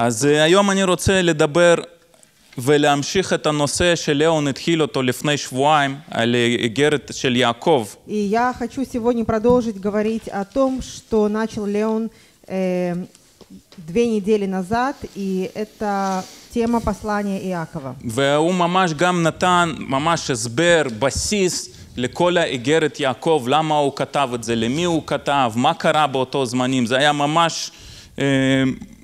אז אה, היום אני רוצה לדבר ולהמשיך את הנושא שלאון התחיל אותו לפני שבועיים, על איגרת של יעקב. И я хочу сегодня продолжить говорить о том, что начал Леон э, две недели назад, и это тема послания Иакова. והוא ממש גם נתן ממש הסבר, בסיס לכל האיגרת יעקב, למה הוא כתב את זה, למי הוא כתב, מה קרה באותו זמנים, זה היה ממש אה,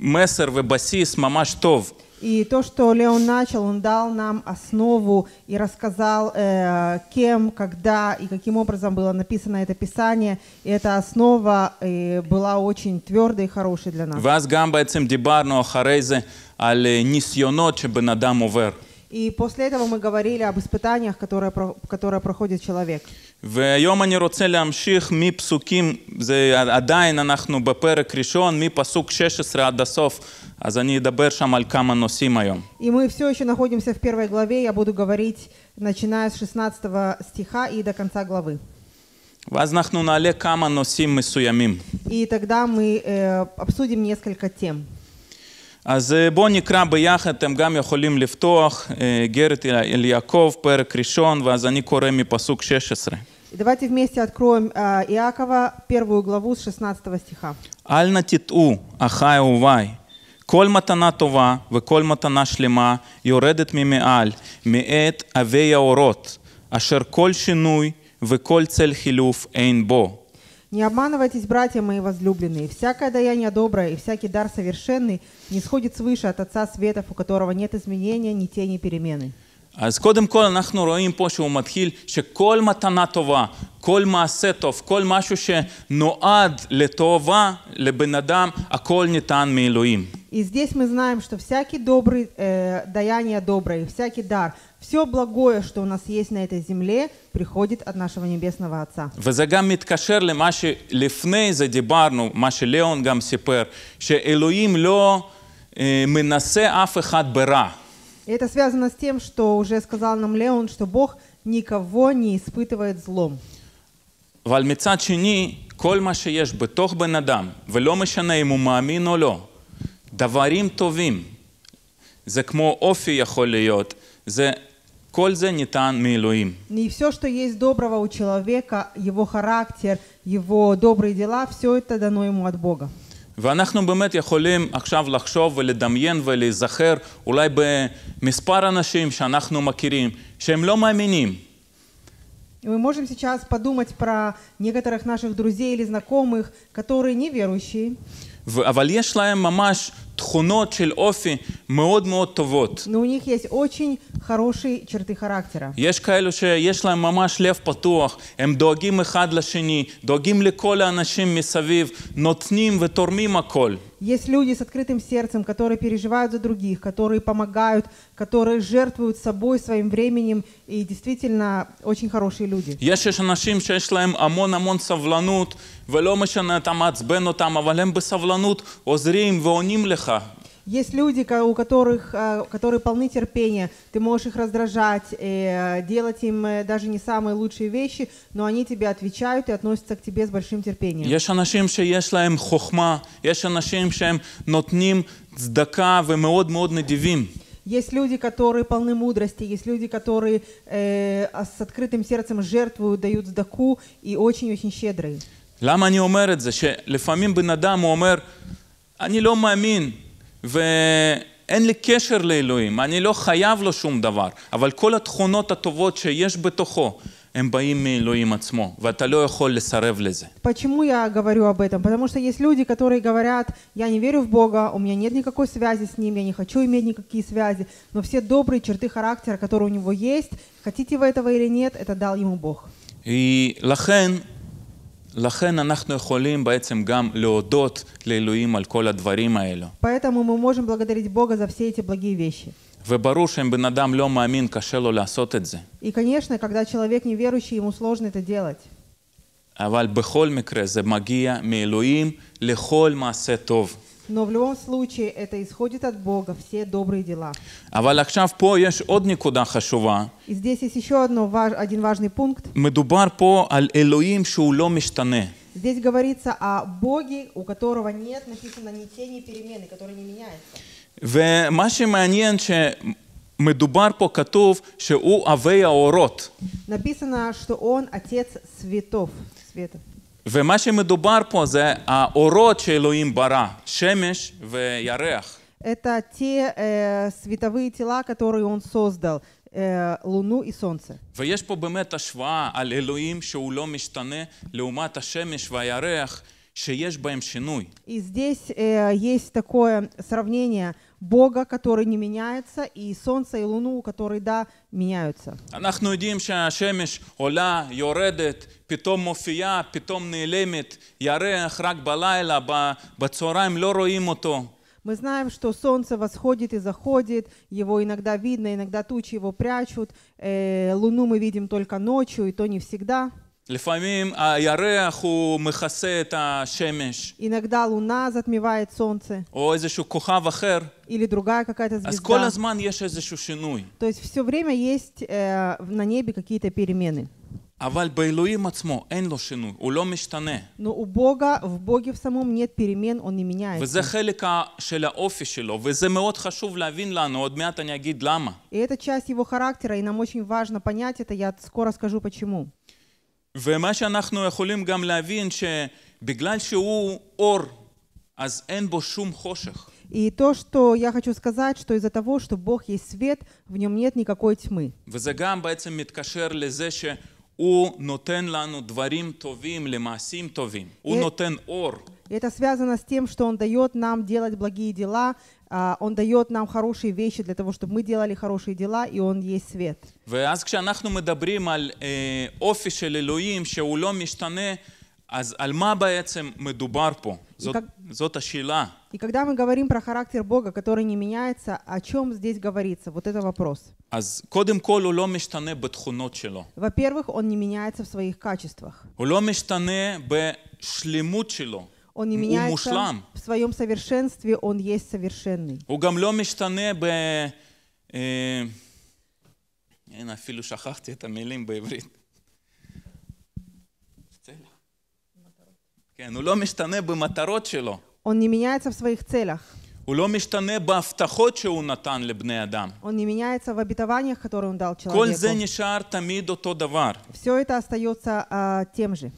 מסר ובסיס ממש טוב. И то, что Леон начал, он дал нам основу и рассказал, э, кем, когда и каким образом было написано это Писание. И эта основа э, была очень твердой и хорошей для нас. ואז גם בעצם דיברנו אחרי זה על אה, ניסיונות שבן אדם עובר. И после этого мы говорили об испытаниях, которые, про- которые проходит человек. והיום אני רוצה להמשיך מפסוקים, זה עדיין אנחנו בפרק ראשון, מפסוק 16 עד הסוף, אז אני אדבר שם על כמה נושאים היום. И мы все еще находимся в первой главе. Я буду говорить, начиная с 16 стиха и до конца главы. ואז אנחנו נעלה כמה נושאים מסוימים. И тогда мы э, обсудим несколько тем. אז אה, בואו נקרא ביחד, אתם גם יכולים לפתוח, אה, גרת אל אל יעקב, פרק ראשון, ואז אני קורא מפסוק 16. И давайте вместе откроем э, Иакова, первую главу с 16 стиха. אל נא תטעו, אחי אהוביי, כל מתנה טובה וכל מתנה שלמה יורדת ממעל, מאת עבי האורות, אשר כל שינוי וכל צל חילוף אין בו. Не обманывайтесь, братья мои возлюбленные. Всякое даяние доброе и всякий дар совершенный не сходит свыше от Отца Светов, у которого нет изменения, ни тени перемены. אז קודם כל אנחנו רואים פה שהוא מתחיל שכל מתנה טובה, כל מעשה טוב, כל משהו שנועד לטובה לבן אדם, הכל ניתן מאלוהים. И здесь мы знаем, что всякий добрый, э, даяние доброе, и всякий дар, все благое, что у нас есть на этой земле, приходит от нашего Небесного Отца. וזה גם מתקשר למה שלפני זה דיברנו, מה שליאון גם סיפר, שאלוהים לא אה, מנסה אף אחד ברע. И это связано с тем, что уже сказал нам Леон, что Бог никого не испытывает злом. אבל מצד שני, כל מה שיש בתוך בן אדם, ולא משנה אם הוא מאמין או לא, דברים טובים, זה כמו אופי יכול להיות, זה, כל זה ניתן מאלוהים. И все, что есть доброго у человека, его характер, его добрые дела, все это дано ему от Бога. ואנחנו באמת יכולים עכשיו לחשוב ולדמיין ולהיזכר אולי במספר אנשים שאנחנו מכירים, שהם לא מאמינים. И мы можем сейчас подумать про некоторых наших друзей или знакомых, которые неверующие, ו- אבל יש להם ממש תכונות של אופי מאוד מאוד טובות. но у них есть очень хорошие черты характера. יש כאלו שיש להם ממש לב פתוח, הם דואגים אחד לשני, דואגים לכל האנשים מסביב, נותנים ותורמים הכל. Есть люди с открытым сердцем, которые переживают за других, которые помогают, которые жертвуют собой, своим временем, и действительно очень хорошие люди. יש יש אנשים שיש להם המון המון סבלנות, ולא משנה, אתה מעצבן אותם, אבל הם בסבלנות עוזרים ועונים לך. Есть люди, ко- у которых, э, которые полны терпения, ты можешь их раздражать, э, делать им э, даже не самые лучшие вещи, но они тебе отвечают и относятся к тебе с большим терпением. יש אנשים שיש להם חוכמה, יש אנשים שהם נותנים צדקה ומאוד מאוד נדיבים. Есть люди, которые полны мудрости, есть люди, которые э, а с открытым сердцем жертвуют, дают сдаку и очень-очень щедрые. למה אני אומר את זה? שלפעמים בן אדם הוא אומר, אני לא מאמין ואין לי קשר לאלוהים, אני לא חייב לו שום דבר, אבל כל התכונות הטובות שיש בתוכו, הם באים מאלוהים עצמו, ואתה לא יכול לסרב לזה. Почему я говорю об этом? Потому что есть люди, которые говорят, я не верю в Бога, у меня нет никакой связи с Ним, я не хочу иметь никакие связи, но все добрые черты характера, которые у него есть, хотите вы этого или нет, это дал ему Бог. היא- לכן, לכן אנחנו יכולים בעצם גם להודות לאלוהים על כל הדברים האלו. Поэтому мы можем благодарить Бога за все эти благие вещи. וברור שאם בן אדם לא מאמין, קשה לו לעשות את זה. И, конечно, когда человек неверующий, ему сложно это делать. אבל בכל מקרה זה מגיע מאלוהים לכל מעשה טוב. Но в любом случае это исходит от Бога, все добрые дела. אבל עכשיו פה יש עוד נקודה חשובה. И здесь есть еще одно, важ- один важный пункт. מדובר פה על אלוהים שהוא לא משתנה. Здесь говорится о Боге, у которого нет, написано, ни тени перемены, который не меняется. ומה שמעניין שמדובר פה כתוב שהוא אבי האורות. Написано, что он отец светов. Света. ומה שמדובר פה זה האורות שאלוהים ברא, שמש וירח. Это те э, световые тела, которые он создал, э, Луну и Солнце. ויש פה באמת השוואה על אלוהים שהוא לא משתנה לעומת השמש והירח שיש בהם שינוי. И здесь э, есть такое сравнение Бога, который не меняется, и Солнца и Луну, которые, да, меняются. אנחנו יודעים שהשמש עולה, יורדת, פתאום מופיעה, פתאום נעלמת, ירח רק בלילה, ב- בצהריים לא רואים אותו. Мы знаем, что Солнце восходит и заходит, его иногда видно, иногда тучи его прячут, э, Луну мы видим только ночью, и то не всегда. לפעמים הירח הוא מכסה את השמש, Иногда Луна затмевает Солнце, או איזשהו כוכב אחר, или другая какая-то אז כל звезда. הזמן יש איזשהו שינוי. То есть все время есть э, на небе какие-то перемены. אבל באלוהים עצמו אין לו שינוי, הוא לא משתנה. Но у Бога, в Боге в самом нет перемен, Он не меняется. וזה חלק ה- של האופי שלו, וזה מאוד חשוב להבין לנו, עוד מעט אני אגיד למה. И это часть его характера, и нам очень важно понять это, я скоро скажу почему. ומה שאנחנו יכולים גם להבין, שבגלל שהוא אור, אז אין בו שום חושך. И то, что я хочу сказать, что из-за того, что Бог есть свет, в нем нет никакой тьмы. וזה גם בעצם מתקשר לזה שהוא נותן לנו דברים טובים למעשים טובים. הוא אה. נותן אור. И это связано с тем, что Он дает нам делать благие дела, а, Он дает нам хорошие вещи для того, чтобы мы делали хорошие дела, и Он есть свет. ואז כשאנחנו מדברים על אה, אופי של אלוהים שהוא לא משתנה, אז על מה בעצם מדובר פה? זאת, как- זאת השאלה. И когда мы говорим про характер Бога, который не меняется, о чем здесь говорится? Вот это вопрос. אז קודם כל הוא לא משתנה בתכונות שלו. Во-первых, Он не меняется в своих качествах. הוא לא משתנה בשלמות שלו. Он не הוא меняется מושלם. в своем совершенстве, Он есть совершенный. הוא גם לא משתנה ב... אה, הנה, אפילו שכחתי את המילים בעברית. כן, הוא לא משתנה במטרות שלו. Он не меняется в своих целях. הוא לא משתנה בהבטחות שהוא נתן לבני אדם. Он не меняется в обетованиях, которые Он дал כל זה человеку. נשאר תמיד אותו דבר. Все это остается а, тем же.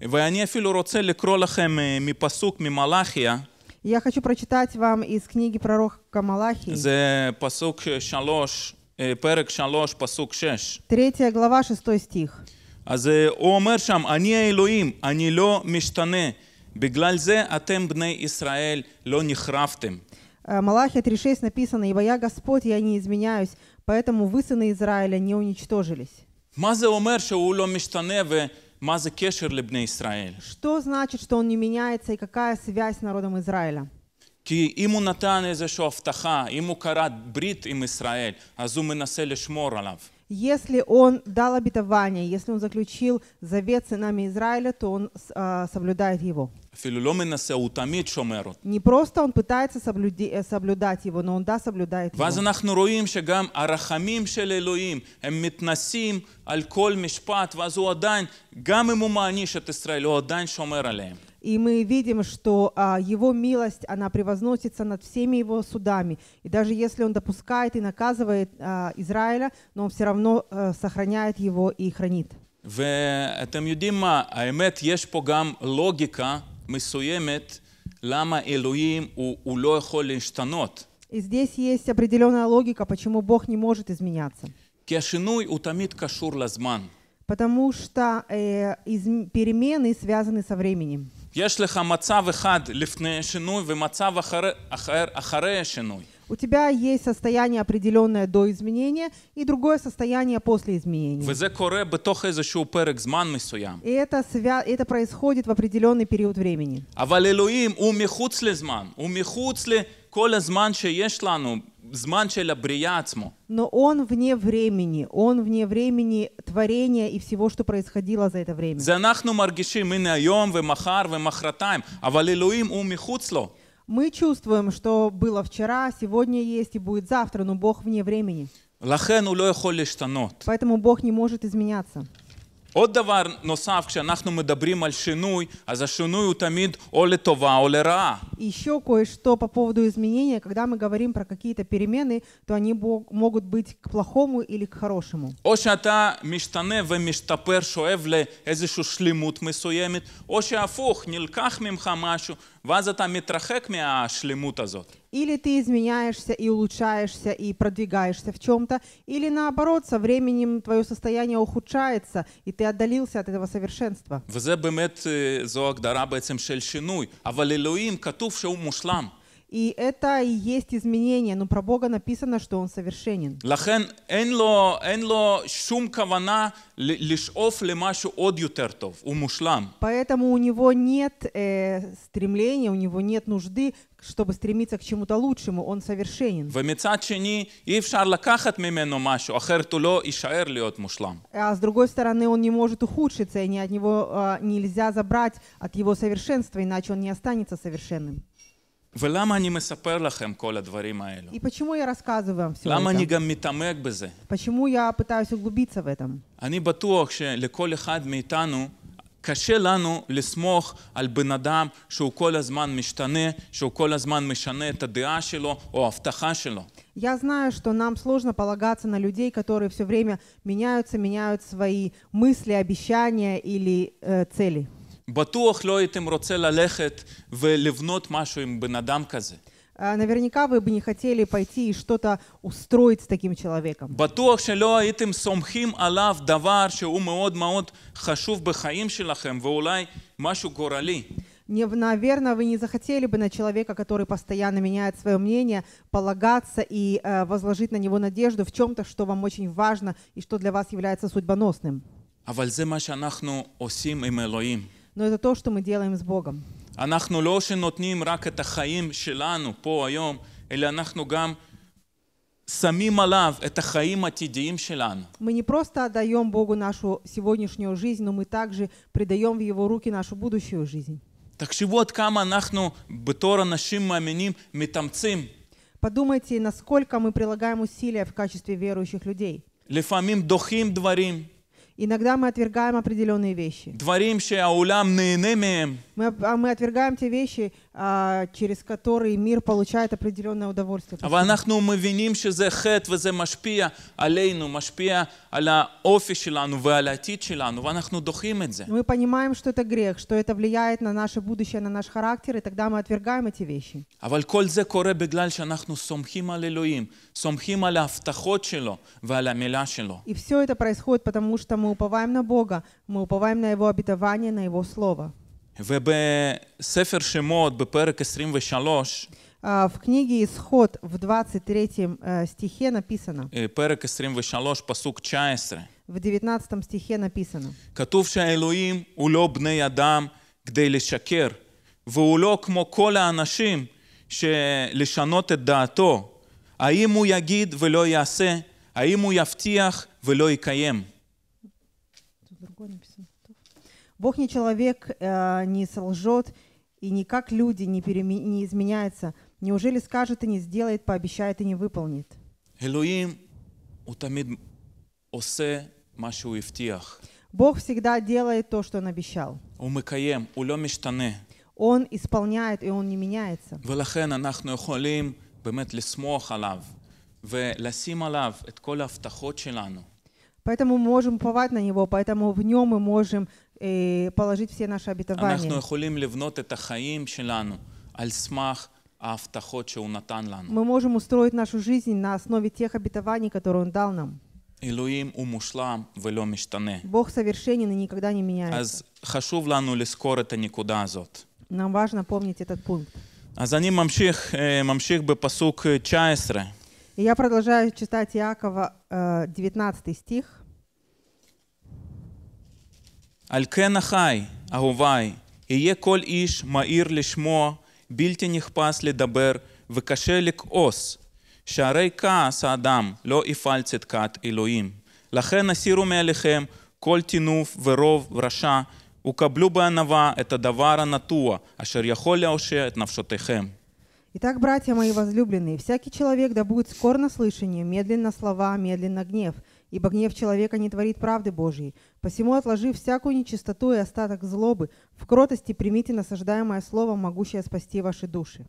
ואני אפילו רוצה לקרוא לכם אה, מפסוק ממלאכיה, И Я хочу прочитать вам из книги пророка Малахии, זה פסוק שלוש, אה, פרק שלוש, פסוק שש. третья глава, шестой стих. אז אה, הוא אומר שם, אני האלוהים, אני לא משתנה. בגלל זה אתם בני ישראל לא נחרבתם. А, Малахия 3.6 написано, «Ибо я Господь, я не изменяюсь, поэтому вы, сыны Израиля, не уничтожились». מה זה אומר שהוא לא משתנה ומה זה קשר לבני ישראל? Что значит, что он не меняется и какая связь с народом Израиля? כי אם הוא натан איזושהי הבטחה, אם הוא כרת ברית עם ישראל, אז הוא מנסה לשמור עליו. Если он дал обетование, если он заключил завет с сынами Израиля, то он а, соблюдает его. Не просто он пытается соблюди, соблюдать его, но он да соблюдает его. אנחנו רואים שגם הרחמים של אלוהים, הם מתנסים על כל משפט, ואז הוא עדיין, גם אם הוא מעניש את ישראל, הוא עדיין שומר עליהם. И мы видим, что а, его милость, она превозносится над всеми его судами. И даже если он допускает и наказывает а, Израиля, но он все равно а, сохраняет его и хранит. ואתם יודעים מה, האמת, יש פה גם לוגיקה מסוימת למה אלוהים הוא, הוא לא יכול להשתנות. И здесь есть определенная логика, почему Бог не может изменяться. כי השינוי הוא תמיד קשור לזמן. Потому что э, изм- перемены связаны со временем. יש לך מצב אחד לפני שינוי ומצב אחר, אחר אחרי השינוי. У тебя есть состояние определенное до изменения и другое состояние после изменения. וזה קורה בתוך איזשהו פרק זמן מסוים. И это, свя- это происходит в определенный период времени. אבל אלוהים הוא מחוץ לזמן, הוא מחוץ לכל הזמן שיש לנו, זמן של הבריאה עצמו. Но он вне времени, он вне времени творения и всего, что происходило за это время. זה אנחנו מרגישים, הנה היום ומחר ומחרתיים, אבל אלוהים הוא מחוץ לו. Мы чувствуем, что было вчера, сегодня есть и будет завтра, но Бог вне времени. לכן הוא לא יכול להשתנות. Поэтому Бог не может изменяться. עוד דבר נוסף, כשאנחנו מדברים על שינוי, אז השינוי הוא תמיד או לטובה או לרעה. И еще кое-что по поводу изменения. Когда мы говорим про какие-то перемены, то они бо- могут быть к плохому или к хорошему. או שאתה משתנה ומשתפר, שואב לאיזושהי שלמות מסוימת, או שהפוך, נלקח ממך משהו, ואז אתה מתרחק מהשלמות הזאת. Или ты изменяешься и улучшаешься и продвигаешься в чем-то, или наоборот, со временем твое состояние ухудшается, и ты отдалился от этого совершенства. וזה באמת, אה, זו הגדרה בעצם של שינוי. אבל אלוהים, כתוב שהוא מושלם. И это и есть изменение, но про Бога написано, что Он совершенен. לכן אין לו, אין לו שום כוונה ל- לשאוף למשהו עוד יותר טוב, הוא מושלם. Поэтому у Него нет э, стремления, у Него нет нужды, чтобы стремиться к чему-то лучшему. Он совершенен. ומצד שני, אי אפשר לקחת ממנו משהו, אחרת הוא לא יישאר להיות мушлам. А с другой стороны, Он не может ухудшиться, и ни от Него а, нельзя забрать от Его совершенства, иначе Он не останется совершенным. ולמה אני מספר לכם כל הדברים האלו? И почему я рассказываю вам все למה אני это? גם מתעמק בזה? Почему я пытаюсь углубиться в этом? אני בטוח שלכל אחד מאיתנו קשה לנו לסמוך על בן אדם שהוא כל הזמן משתנה, שהוא כל הזמן משנה את הדעה שלו או ההבטחה שלו. Я знаю, что нам сложно полагаться на людей, которые все время меняются, меняют свои мысли, обещания или э, цели. בטוח לא הייתם רוצה ללכת ולבנות משהו עם בן אדם כזה. А, Наверняка вы бы не хотели пойти и что-то устроить с таким человеком. בטוח שלא הייתם סומכים עליו דבר שהוא מאוד מאוד חשוב בחיים שלכם ואולי משהו גורלי. Не, наверное, вы не захотели бы на человека, который постоянно меняет свое мнение, полагаться и э, возложить на него надежду в чем-то, что вам очень важно и что для вас является судьбоносным. אבל זה מה שאנחנו עושים עם אלוהים. Но это то, что мы делаем с Богом. אנחנו לא שנותנים רק את החיים שלנו פה היום, אלא אנחנו גם שמים עליו את החיים העתידיים שלנו. Мы не просто отдаем Богу нашу сегодняшнюю жизнь, но мы также предаем в Его руки нашу будущую жизнь. תחשבו עד כמה אנחנו בתור אנשים מאמינים מתאמצים. Подумайте, насколько мы прилагаем усилия в качестве верующих людей. לפעמים דוחים דברים, Иногда мы отвергаем определенные вещи. Мы, а мы отвергаем те вещи, через которые мир получает определенное удовольствие. אבל אנחנו מבינים שזה חטא וזה משפיע עלינו, משפיע על האופי שלנו ועל העתיד שלנו, ואנחנו דוחים את זה. Мы понимаем, что это грех, что это влияет на наше будущее, на наш характер, и тогда мы отвергаем эти вещи. אבל כל זה קורה בגלל שאנחנו סומכים על אלוהים, סומכים על ההבטחות שלו ועל המילה שלו. И все это происходит потому, что мы уповаем на Бога, мы уповаем на Его обетование, на Его Слово. ובספר שמות, בפרק 23, А, В книге «Исход» в 23 э, стихе написано, אה, פרק 23, פסוק 19, в 19 стихе написано, כתוב שהאלוהים הוא לא בני אדם כדי לשקר, והוא לא כמו כל האנשים שלשנות את דעתו. האם הוא יגיד ולא יעשה? האם הוא יבטיח ולא יקיים? Тут другое написано. Бог не человек, э, не солжет, и не как люди не, переме- не изменяется. Неужели скажет и не сделает, пообещает и не выполнит? אלוהים הוא תמיד עושה מה שהוא הבטיח. Бог всегда делает то, что Он обещал. הוא מקיים, הוא לא משתנה. Он исполняет, и Он не меняется. ולכן אנחנו יכולים באמת לסמוך עליו ולשים עליו את כל ההבטחות שלנו. Поэтому мы можем уповать на Него, поэтому в Нем мы можем э, положить все наши обетования. אנחנו יכולים לבנות את החיים שלנו על סמך ההבטחות שהוא נתן לנו. Мы можем устроить нашу жизнь на основе тех обетований, которые Он дал нам. אלוהים הוא מושלם ולא משתנה. Бог совершенен и никогда не меняется. אז חשוב לנו לזכור את הנקודה הזאת. Нам важно помнить этот пункт. אז אני ממשיך, אה, ממשיך בפסוק אה, 19. И я продолжаю читать Иакова, э, 19 стих. על כן אחי, אהוביי, יהיה כל איש מהיר לשמוע, בלתי נחפש לדבר, וקשה לכעוס, שהרי כעס האדם לא יפעל צדקת אלוהים. לכן הסירו מעליכם כל טינוף ורוב ורשע, וקבלו בענווה את הדבר הנטוע, אשר יכול להושע את נפשותיכם. Итак, братья мои возлюбленные, всякий человек да будет скор на слышание, медленно слова, медленно гнев, ибо гнев человека не творит правды Божьей. Посему, отложив всякую нечистоту и остаток злобы, в кротости примите насаждаемое слово, могущее спасти ваши души».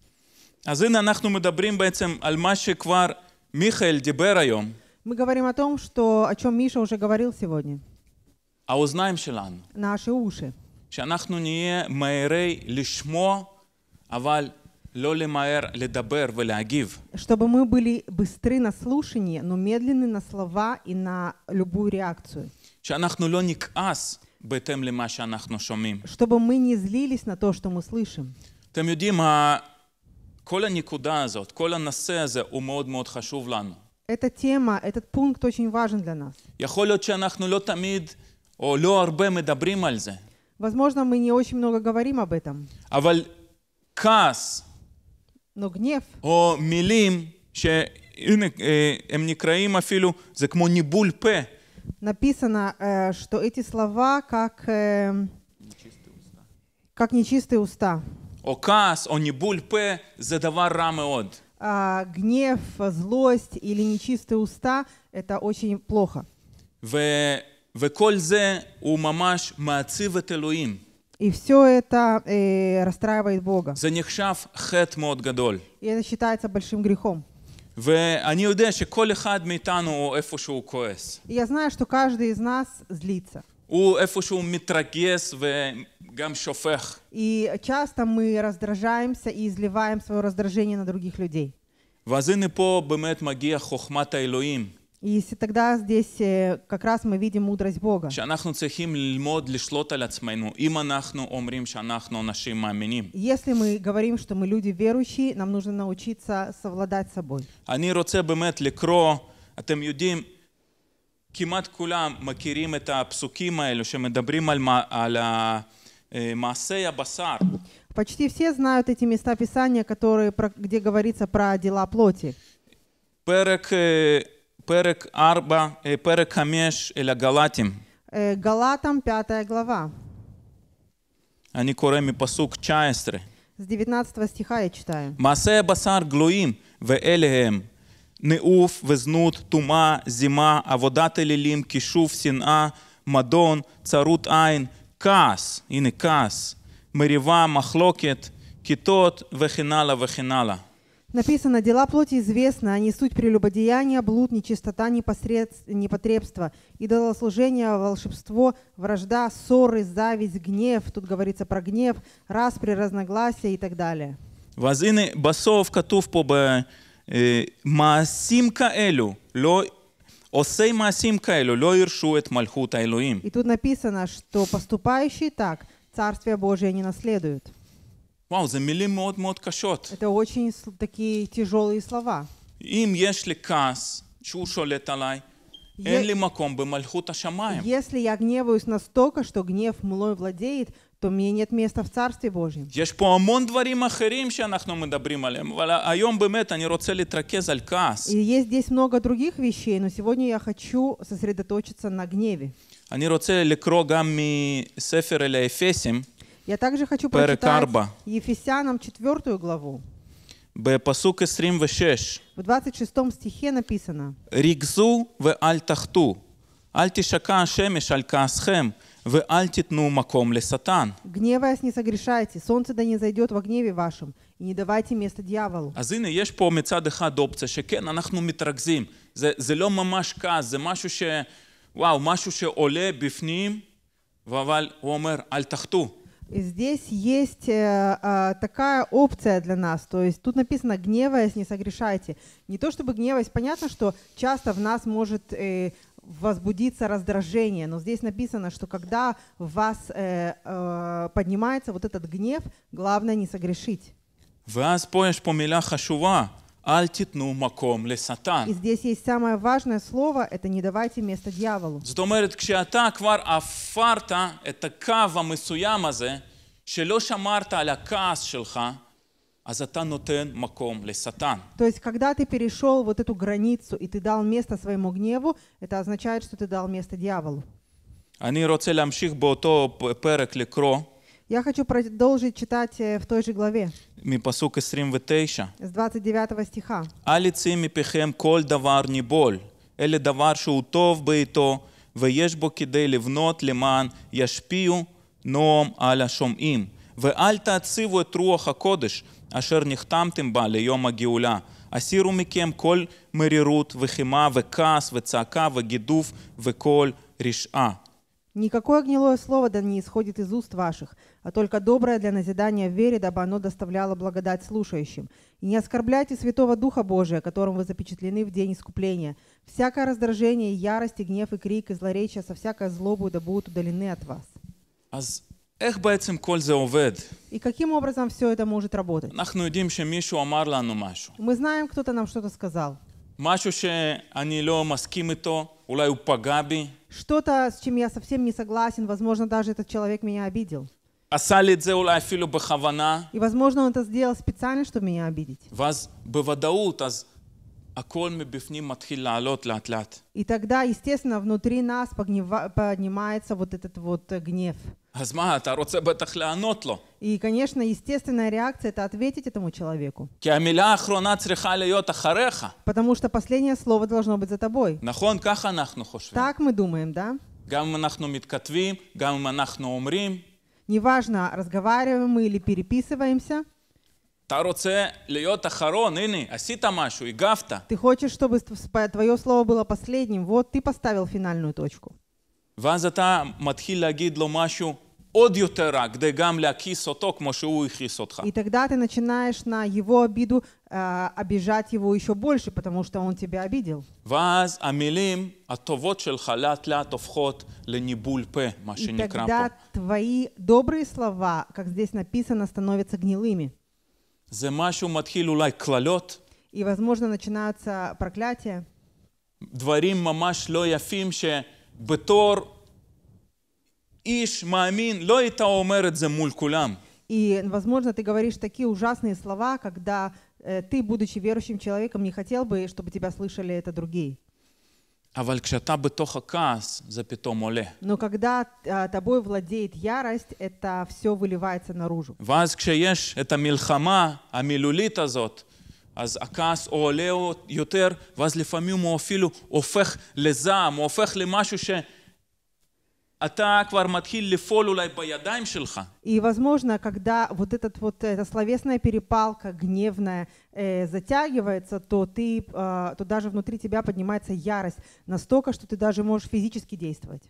אז הנה אנחנו מדברים בעצם על מה שכבר מיכאל דיבר היום, Мы говорим о том, что, о чем Миша уже говорил сегодня. האוזניים שלנו. Наши уши. שאנחנו נהיה מהירי לשמוע, אבל לא למהר לדבר ולהגיב. Чтобы мы были быстры на слушание, но медленны на слова и на любую реакцию. שאנחנו לא נכעס בהתאם למה שאנחנו שומעים. Чтобы мы не злились на то, что мы слышим. אתם יודעים, ה- כל הנקודה הזאת, כל הנושא הזה הוא מאוד מאוד חשוב לנו. Эта тема, этот пункт очень важен для нас. יכול להיות שאנחנו לא תמיד, או לא הרבה מדברים על זה, Возможно, мы не очень много говорим об этом, אבל כעס но гнев, או מילים שהנה, אה, הם נקראים אפילו, זה כמו ניבול פה. написано, э, что эти слова как, э, как нечистые уста. או כעס או ניבול פה זה דבר רע מאוד. А гнев, злость или нечистые уста – это очень плохо. ו, וכל זה הוא ממש מעציב את אלוהים. И все это э, расстраивает Бога. זה נחשב חטא מאוד גדול. И это считается большим грехом. ואני יודע שכל אחד מאיתנו הוא איפשהו כועס. И я знаю, что каждый из нас злится. הוא איפשהו מתרגז וגם שופך. И часто мы раздражаемся и изливаем свое раздражение на других людей. ואז הנה פה באמת מגיע חוכמת האלוהים, И если тогда здесь э, как раз мы видим мудрость Бога. שאנחנו צריכים ללמוד לשלוט על עצמנו, אם אנחנו אומרים שאנחנו אנשים מאמינים. Если мы говорим, что мы люди верующие, нам нужно научиться совладать с собой. אני רוצה באמת לקרוא, אתם יודעים, כמעט כולם מכירים את הפסוקים האלו שמדברים על, מה- על ה- אה, מעשי הבשר. Почти все знают эти места Писания, которые, про- где говорится про дела плоти. פרק, אה, פרק 4, אה, פרק 5 אל הגלטים. Э, Галатам 5 глава. אני קורא מפסוק 19. С 19 стиха я читаю. מעשי הבשר גלויים, ואלה הם ניאוף וזנות, טומאה, זימה, עבודת אלילים, כישוף, שנאה, מדון, צרות עין, כעס, הנה כעס, מריבה, מחלוקת, כיתות וכן הלאה וכן הלאה. Написано, дела плоти известны, они суть прелюбодеяния, блуд, нечистота, непосредс- непотребство, идолослужение, волшебство, вражда, ссоры, зависть, гнев, тут говорится про гнев, распри, разногласия и так далее. ואז הנה, בסוף כתוב פה במעשים כאלו, לא, עושי מעשים כאלו לא ירשו את מלכות האלוהים. И тут написано, что поступающие так Царствие Божие не наследуют. וואו, זה מילים מאוד מאוד קשות. Это очень с- такие тяжелые слова. אם יש לי כעס שהוא שולט עליי, אין לי מקום במלכות השמיים. Если я гневаюсь настолько, что гнев мной владеет, то мне нет места в Царстве Божьем. יש פה המון דברים אחרים שאנחנו מדברים עליהם, אבל היום באמת אני רוצה להתרכז על כעס. И есть здесь много других вещей, но сегодня я хочу сосредоточиться на гневе. אני רוצה לקרוא גם מספר אל האפסים, Я также хочу פרק прочитать 4, Ефесянам 4 главу. בפסוק 26. В 26 стихе написано ריכזו ואל תחתו, אל תשקע השמש על כעסכם, ואל תיתנו מקום לשטן. «Гневаясь, не согрешайте, солнце да не зайдет во гневе вашем, и не давайте место дьяволу». אז הנה, יש פה מצד אחד אופציה שכן, אנחנו מתרכזים. זה, זה לא ממש כעס, זה משהו ש... וואו, משהו שעולה בפנים, אבל הוא אומר, אל תחתו. И здесь есть э, а, такая опция для нас, то есть тут написано «гневаясь, не согрешайте». Не то чтобы гневаясь, понятно, что часто в нас может э, возбудиться раздражение, но здесь написано, что когда в вас э, э, поднимается вот этот гнев, главное не согрешить. ואז פה יש פה מילה חשובה, אל תיתנו מקום לשטן. И здесь есть самое важное слово, это «не давайте место дьяволу». זאת אומרת, כשאתה כבר עפרת את הקו המסוים הזה, שלא שמרת על הכעס שלך, אז אתה נותן מקום לשטן. То есть, когда ты перешел вот эту границу и ты дал место своему гневу, это означает, что ты дал место дьяволу. אני רוצה להמשיך באותו פ- פרק לקרוא Я хочу продолжить читать э, в той же главе, מפסוק 29. с 29 стиха. אל יצא מפיכם כל דבר ניבול, אלא דבר שהוא טוב בעתו, ויש בו כדי לבנות למען ישפיעו נועם על השומעים. ואל תעציבו את רוח הקודש, אשר נחתמתם בה ליום הגאולה. הסירו מכם כל מרירות וחימה וכעס וצעקה וגידוף וכל רשעה. Никакое гнилое слово да не исходит из уст ваших, а только доброе для назидания в вере, дабы оно доставляло благодать слушающим. И не оскорбляйте Святого Духа Божия, которым вы запечатлены в день искупления. Всякое раздражение, ярость, и гнев, и крик, и злоречие со всякой злобой да будут удалены от вас. אז איך בעצם כל זה עובד? И каким образом все это может работать? אנחנו יודעים שמישהו אמר לנו משהו. Мы знаем, кто-то нам что-то сказал. משהו שאני לא מסכים איתו, אולי הוא פגע בי, Что-то, с чем я совсем не согласен, возможно, даже этот человек меня обидел. עשה לי את זה אולי אפילו בכוונה, И, возможно, он это сделал специально, чтобы меня обидеть. ואז בוודאות, אז הכל מבפנים מתחיל לעלות לאט לאט. И тогда, естественно, внутри нас погнева- поднимается вот этот вот э, гнев. אז מה, אתה רוצה בטח לענות לו. И, конечно, естественная реакция – это ответить этому человеку. כי המילה האחרונה צריכה להיות אחריך. Потому что последнее слово должно быть за тобой. נכון? ככה אנחנו חושבים. Так мы думаем, да? גם אם אנחנו מתכתבים, גם אם אנחנו אומרים, Неважно, разговариваем мы или переписываемся, אתה רוצה להיות אחרון, הנה, עשית משהו, הגבת. ты хочешь, чтобы твое слово было последним, вот ты поставил финальную точку. ואז אתה מתחיל להגיד לו משהו עוד יותר רע, כדי גם להכיס אותו כמו שהוא הכיס אותך. И тогда ты начинаешь на его обиду э, обижать его еще больше, потому что он тебя обидел. ואז המילים הטובות שלך לאט לאט הופכות לניבול פה, מה И שנקרא тогда פה. твои добрые слова, как здесь написано, становятся гнилыми. זה משהו מתחיל אולי קללות, И, возможно, начинаются проклятия, דברים ממש לא יפים שבתור איש מאמין לא היית אומר את זה מול כולם. И, возможно, ты говоришь такие ужасные слова, когда э, ты, будучи верующим человеком, не хотел бы, чтобы тебя слышали это другие. אבל כשאתה בתוך הכעס, זה פתאום עולה. Но когда э, тобой владеет ярость, это все выливается наружу. ואז כשיש את המלחמה המילולית הזאת, אז הכעס הוא עולה יותר, ואז לפעמים הוא אפילו הופך לזעם, הוא הופך למשהו שאתה И, возможно, когда вот этот вот эта словесная перепалка гневная э, затягивается, то ты, э, то даже внутри тебя поднимается ярость настолько, что ты даже можешь физически действовать.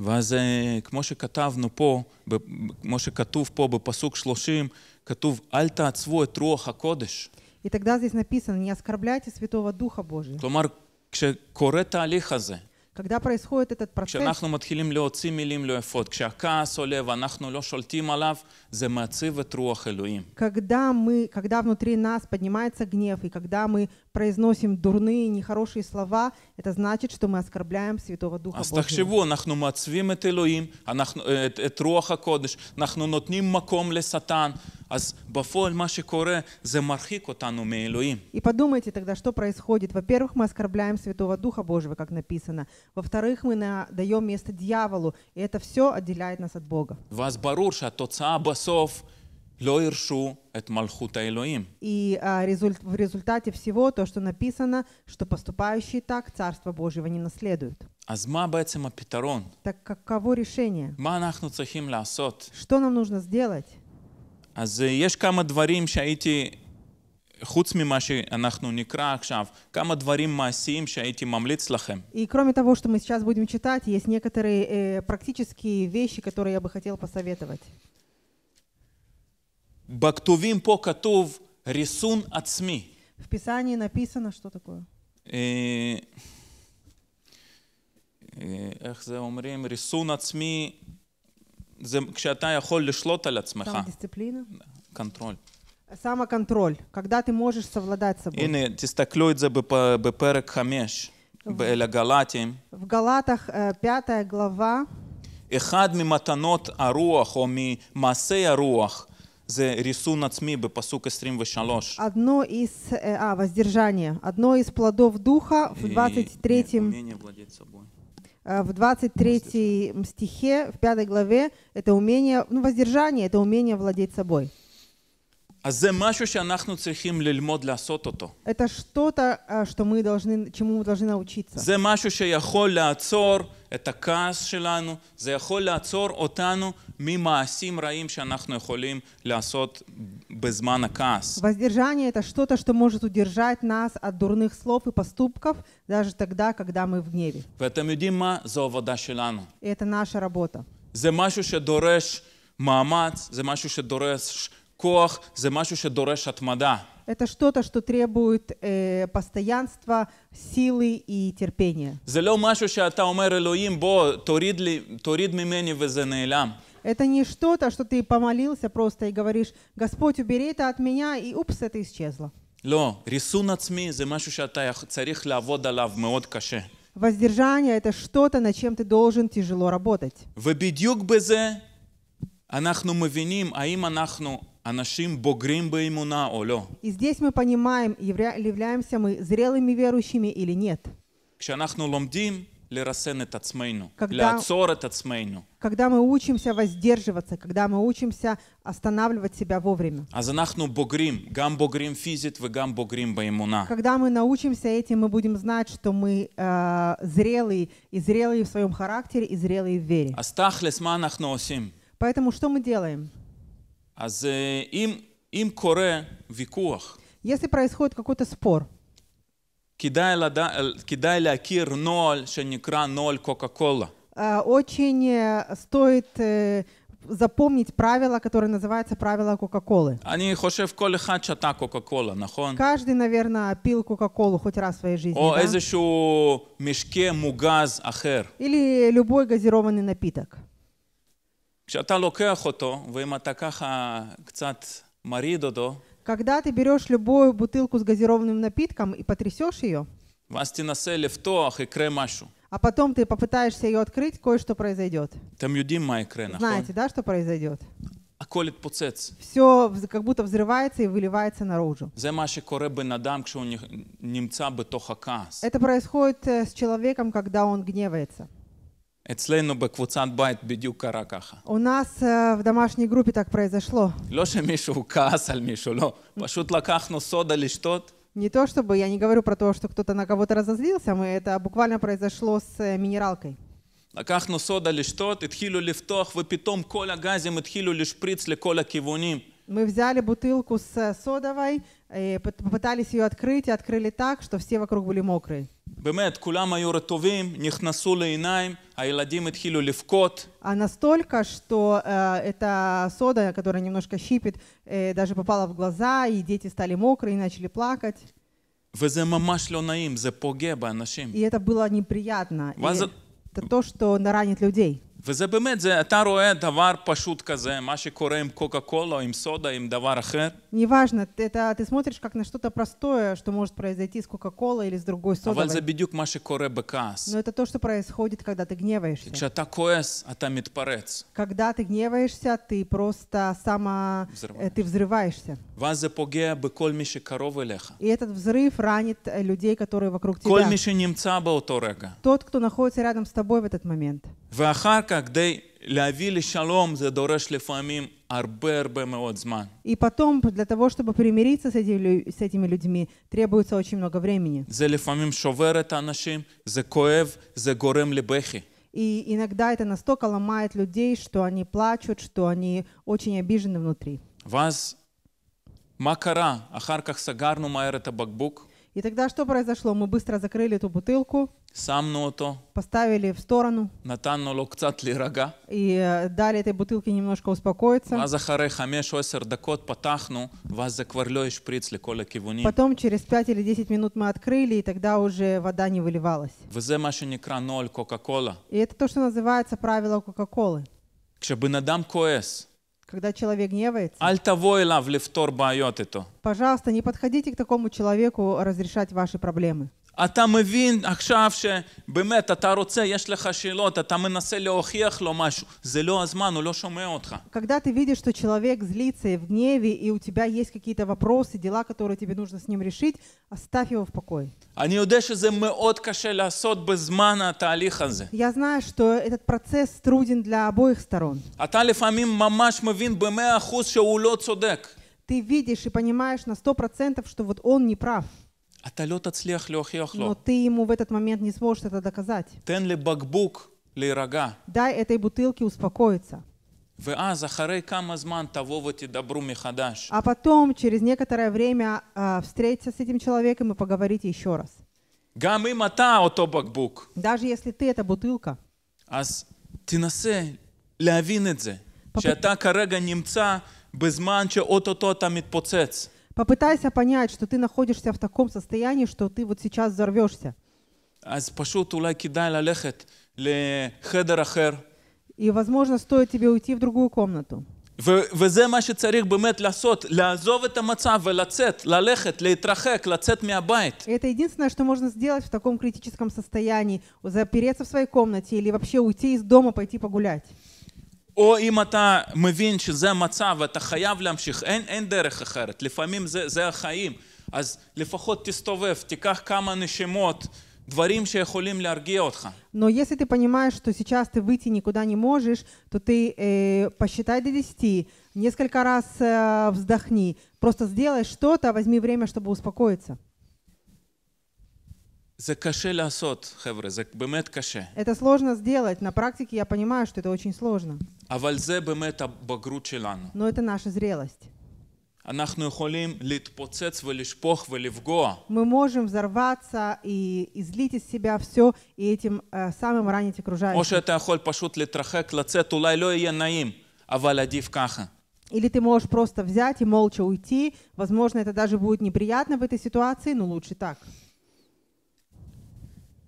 ואז אה, כמו שכתבנו פה, ב- כמו שכתוב פה בפסוק 30, כתוב, אל תעצבו את רוח הקודש. И тогда здесь написано, не оскорбляйте Святого Духа Божия. כלומר, כשקורה תהליך הזה, Когда происходит этот процесс, כשאנחנו מתחילים להוציא מילים לא יפות, כשהכעס עולה ואנחנו לא שולטים עליו, זה מעציב את רוח אלוהים. когда, мы, когда внутри нас поднимается гнев, и когда мы произносим дурные, нехорошие слова, это значит, что мы оскорбляем Святого Духа אז Божьего. תחשבו, אנחנו מעצבים את אלוהים, אנחנו, את, את רוח הקודש, אנחנו נותנים מקום לשטן, אז בפועל מה שקורה זה מרחיק אותנו מאלוהים. И подумайте тогда, что происходит. Во-первых, мы оскорбляем Святого Духа Божьего, как написано. Во-вторых, мы на- даем место дьяволу, и это все отделяет нас от Бога. ואז ברור שהתוצאה בסוף לא ירשו את מלכות האלוהים. И а, результ- в результате всего то, что написано, что поступающие так Царство Божьего не наследуют. אז מה בעצם הפתרון? Так каково решение? מה אנחנו צריכים לעשות? Что нам нужно сделать? אז אה, יש כמה דברים שהייתי, חוץ ממה שאנחנו נקרא עכשיו, כמה דברים מעשיים שהייתי ממליץ לכם. И кроме того, что мы сейчас будем читать, есть некоторые э, практические вещи, которые я бы хотел посоветовать. בכתובים פה כתוב ריסון עצמי. В Писании написано, что такое? אה, אה, איך זה אומרים? ריסון עצמי, זה כשאתה יכול לשלוט על עצמך, Самодисциплина. קונטרול. Самоконтроль, когда ты можешь совладать с собой. הנה, תסתכלו את זה בפ- בפרק 5, לגל"טים. В Галатах, э, пятая глава, אחד ממתנות הרוח או ממעשי הרוח זה ריסון עצמי בפסוק 23. одно из, э, а, воздержание, одно из плодов Духа в И- 23, умение владеть собой. э, в 23 стихе, в пятой главе, это умение, ну, воздержание, это умение владеть собой. אז זה משהו שאנחנו צריכים ללמוד לעשות אותו. Это что-то, а, что мы должны, чему мы должны научиться. זה משהו שיכול לעצור את הכעס שלנו, זה יכול לעצור אותנו ממעשים רעים שאנחנו יכולים לעשות בזמן הכעס. Воздержание – это что-то, что может удержать нас от дурных слов и поступков, даже тогда, когда мы в гневе. ואתם יודעים מה? זו עבודה שלנו. И это наша работа. זה משהו שדורש מאמץ, זה משהו שדורש כוח, זה משהו שדורש התמדה. Это что-то, что требует э, постоянства, силы и терпения. זה לא משהו שאתה אומר, אלוהים, בוא, תוריד, לי, תוריד ממני וזה נעלם. Это не что-то, что ты помолился просто и говоришь, Господь, убери это от меня, и упс, это исчезло. לא, ריסון עצמי זה משהו שאתה יכ- צריך לעבוד עליו מאוד קשה. Воздержание – это что-то, над чем ты должен тяжело работать. ובדיוק בזה אנחנו מבינים האם אנחנו אנשים בוגרים באמונה או לא. И здесь мы понимаем, явля- являемся мы зрелыми верующими или нет. כשאנחנו לומדים לרסן את עצמנו, когда, когда мы учимся воздерживаться, когда мы учимся останавливать себя вовремя. Когда мы научимся этим, мы будем знать, что мы э, зрелые, и зрелые в своем характере, и зрелые в вере. Поэтому что мы делаем? Если происходит какой-то спор, כדאי, לדע... כדאי להכיר נוהל שנקרא נוהל קוקה קולה. э, очень э, стоит э, запомнить правило, которое называется правило Кока-Колы. אני חושב כל אחד שתה קוקה קולה, נכון? Каждый, наверное, пил Кока-Колу хоть раз в своей жизни. או да? איזשהו משקה מוגז אחר. Или любой газированный напиток. כשאתה לוקח אותו, ואם אתה ככה קצת מרעיד אותו, Когда ты берешь любую бутылку с газированным напитком и потрясешь ее, ואז תנסה לפתוח, יקרה משהו. а потом ты попытаешься ее открыть, кое-что произойдет. אתם יודעים מה יקרה, נכון? Знаете, да, что произойдет? הכל יתפוצץ. Все как будто взрывается и выливается наружу. זה מה שקורה בן אדם כשהוא נ- נמצא בתוך הכעס. Это происходит э, с человеком, когда он гневается. אצלנו בקבוצת בית בדיוק קרה ככה. У нас э, в домашней группе так произошло. לא שמישהו כעס על מישהו, לא. פשוט לקחנו סודה לשתות, Не то чтобы, я не говорю про то, что кто-то на кого-то разозлился, мы, это буквально произошло с э, минералкой. לקחנו סודה לשתות, התחילו לפתוח, ופתאום כל הגזים התחילו לשפריץ לכל הכיוונים. Мы взяли бутылку с э, содовой, э, пот- попытались ее открыть и открыли так, что все вокруг были мокрые. באמת, כולם היו רטובים, נכנסו לעיניים, הילדים התחילו לבכות, А настолько, что э, эта сода, которая немножко щипит, э, даже попала в глаза, и дети стали мокрые и начали плакать. וזה ממש לא נעים, זה פוגע באנשים. И это было неприятно. И Вас за- это то, что наранит людей. וזה באמת, זה, אתה רואה דבר פשוט כזה, מה שקורה עם קוקה קולה, או עם סודה, עם דבר אחר, Неважно, ты- это ты смотришь как на что-то простое, что может произойти с Кока-Колой или с другой אבל זה содовой. בדיוק מה שקורה בכעס. Но это то, что происходит, когда ты гневаешься. כשאתה כועס, אתה מתפרץ, Когда ты гневаешься, ты просто сама... э, Взрываешь. ты взрываешься. ואז זה פוגע בכל מי שקרוב אליך. И этот взрыв ранит э, людей, которые вокруг כל тебя. מי שנמצא באותו רגע. Тот, кто находится рядом с тобой в этот момент. ואחר כך, כדי להביא לשלום, זה דורש לפעמים הרבה הרבה מאוד זמן. И потом, для того, чтобы примириться с этими, лю- с этими людьми, требуется очень много времени. זה לפעמים שובר את האנשים, זה כואב, זה גורם לבכי. И иногда это настолько ломает людей, что они плачут, что они очень обижены внутри. ואז, מה קרה? אחר כך סגרנו מהר את הבקבוק, И тогда что произошло? Мы быстро закрыли эту бутылку, שמנו אותו, поставили в сторону נתנו לו קצת להירגע, и э, дали этой бутылке немножко успокоиться. ואז אחרי חמש או עשר דקות פתחנו, ואז זה כבר לא השפריץ לכל הכיוונים. Потом через 5 или 10 минут мы открыли, и тогда уже вода не выливалась. וזה מה שנקרא נוהל קוקה קולה. И это то, что называется правило Кока-Колы. כשבן אדם כועס, Когда человек гневается, אל תבוא אליו לפתור בעיות איתו. пожалуйста, не подходите к такому человеку разрешать ваши проблемы. אתה מבין עכשיו שבאמת אתה רוצה, יש לך שאלות, אתה מנסה להוכיח לו משהו, זה לא הזמן, הוא לא שומע אותך. Когда ты видишь, что человек злится и в гневе, и у тебя есть какие-то вопросы, дела, которые тебе нужно с ним решить, оставь его в покое. אני יודע שזה מאוד קשה לעשות בזמן התהליך הזה. Я знаю, что этот процесс труден для обоих сторон. אתה לפעמים ממש מבין במאה אחוז שהוא לא צודק. ты видишь и понимаешь на сто процентов, что вот он не прав, אתה לא תצליח להוכיח но לו. ты ему в этот момент не сможешь это доказать. תן לבקבוק להירגע. Дай этой бутылке успокоиться. ואז אחרי כמה זמן תבואו ותדברו מחדש. А потом, через некоторое время, а, встретиться с этим человеком и поговорить еще раз. גם אם אתה אותו בקבוק, Даже если ты эта бутылка, אז תנסה להבין את זה. פפ- שאתה כרגע נמצא בזמן שאו-טו-טו אתה מתפוצץ. попытайся понять, что ты находишься в таком состоянии, что ты вот сейчас взорвешься. אז פשוט אולי כדאי ללכת לחדר אחר. И, возможно, стоит тебе уйти в другую комнату. ו- וזה מה שצריך באמת לעשות, לעזוב את המצב ולצאת, ללכת, להתרחק, לצאת מהבית. И это единственное, что можно сделать в таком критическом состоянии. Запереться в своей комнате или вообще уйти из дома, пойти погулять. או אם אתה מבין שזה המצב ואתה חייב להמשיך, אין, אין דרך אחרת, לפעמים זה, זה החיים, אז לפחות תסתובב, תיקח כמה נשימות, דברים שיכולים להרגיע אותך. Но если ты понимаешь, что сейчас ты выйти никуда не можешь, то ты э, посчитай до 10, несколько раз э, вздохни, просто сделай что-то, возьми время, чтобы успокоиться. Это сложно сделать, на практике я понимаю, что это очень сложно, אבל זה באמת הבגרות שלנו. но это наша зрелость. אנחנו יכולים להתפוצץ ולשפוך ולפגוע, Мы можем взорваться и излить из себя все, и этим э, самым ранить או окружающих. שאתה יכול פשוט להתרחק, לצאת, אולי לא יהיה נעים, אבל עדיף ככה. Или ты можешь просто взять и молча уйти. Возможно, это даже будет неприятно в этой ситуации, но лучше так.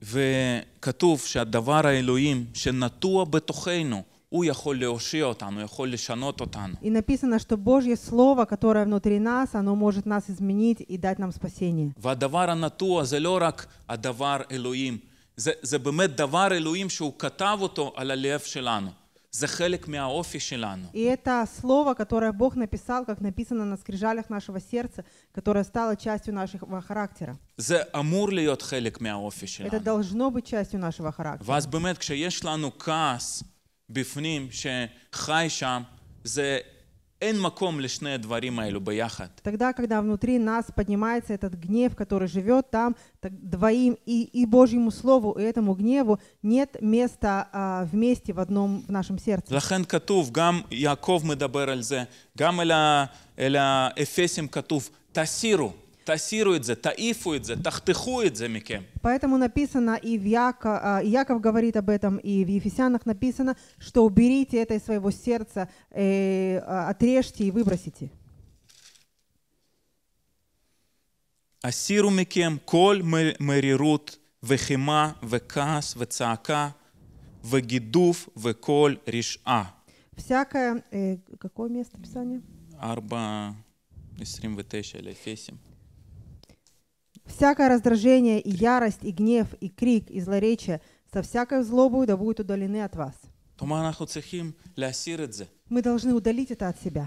וכתוב שהדבר האלוהים שנטוע בתוכנו, הוא יכול להושיע אותנו, יכול לשנות אותנו. И написано, что Божье Слово, которое внутри нас, оно может нас изменить и дать нам спасение. והדבר הנטוע זה לא רק הדבר אלוהים, זה, זה באמת דבר אלוהים שהוא כתב אותו על הלב שלנו. זה חלק מהאופי שלנו. И это Слово, которое Бог написал, как написано на скрижалях нашего сердца, которое стало частью нашего характера. זה אמור להיות חלק מהאופי Это שלנו. должно быть частью нашего характера. ואז באמת כשיש לנו כעס בפנים שחי שם, זה Тогда, когда внутри нас поднимается этот гнев, который живет там, так двоим и, и Божьему Слову, и этому гневу нет места а, вместе в одном в нашем сердце. לכן כתוב, גם יעקב מדבר על זה, גם אל, ה, אל האפסים כתוב, תסירו, тасирует, таифует, тахтыхует микем. Поэтому написано, и в Яко, а, Яков говорит об этом, и в Ефесянах написано, что уберите это из своего сердца, э, а, отрежьте и выбросите. Асиру микем коль мерирут вехима, векас, вецаака, вегидув, веколь риша. Всякое, э, какое место Писания? Арба... 29 или Ефесим. Всякое раздражение и ярость, и гнев, и крик, и злоречие со всякой злобою да будут удалены от вас. כלומר, אנחנו צריכים להסיר את זה. Мы должны удалить это от себя.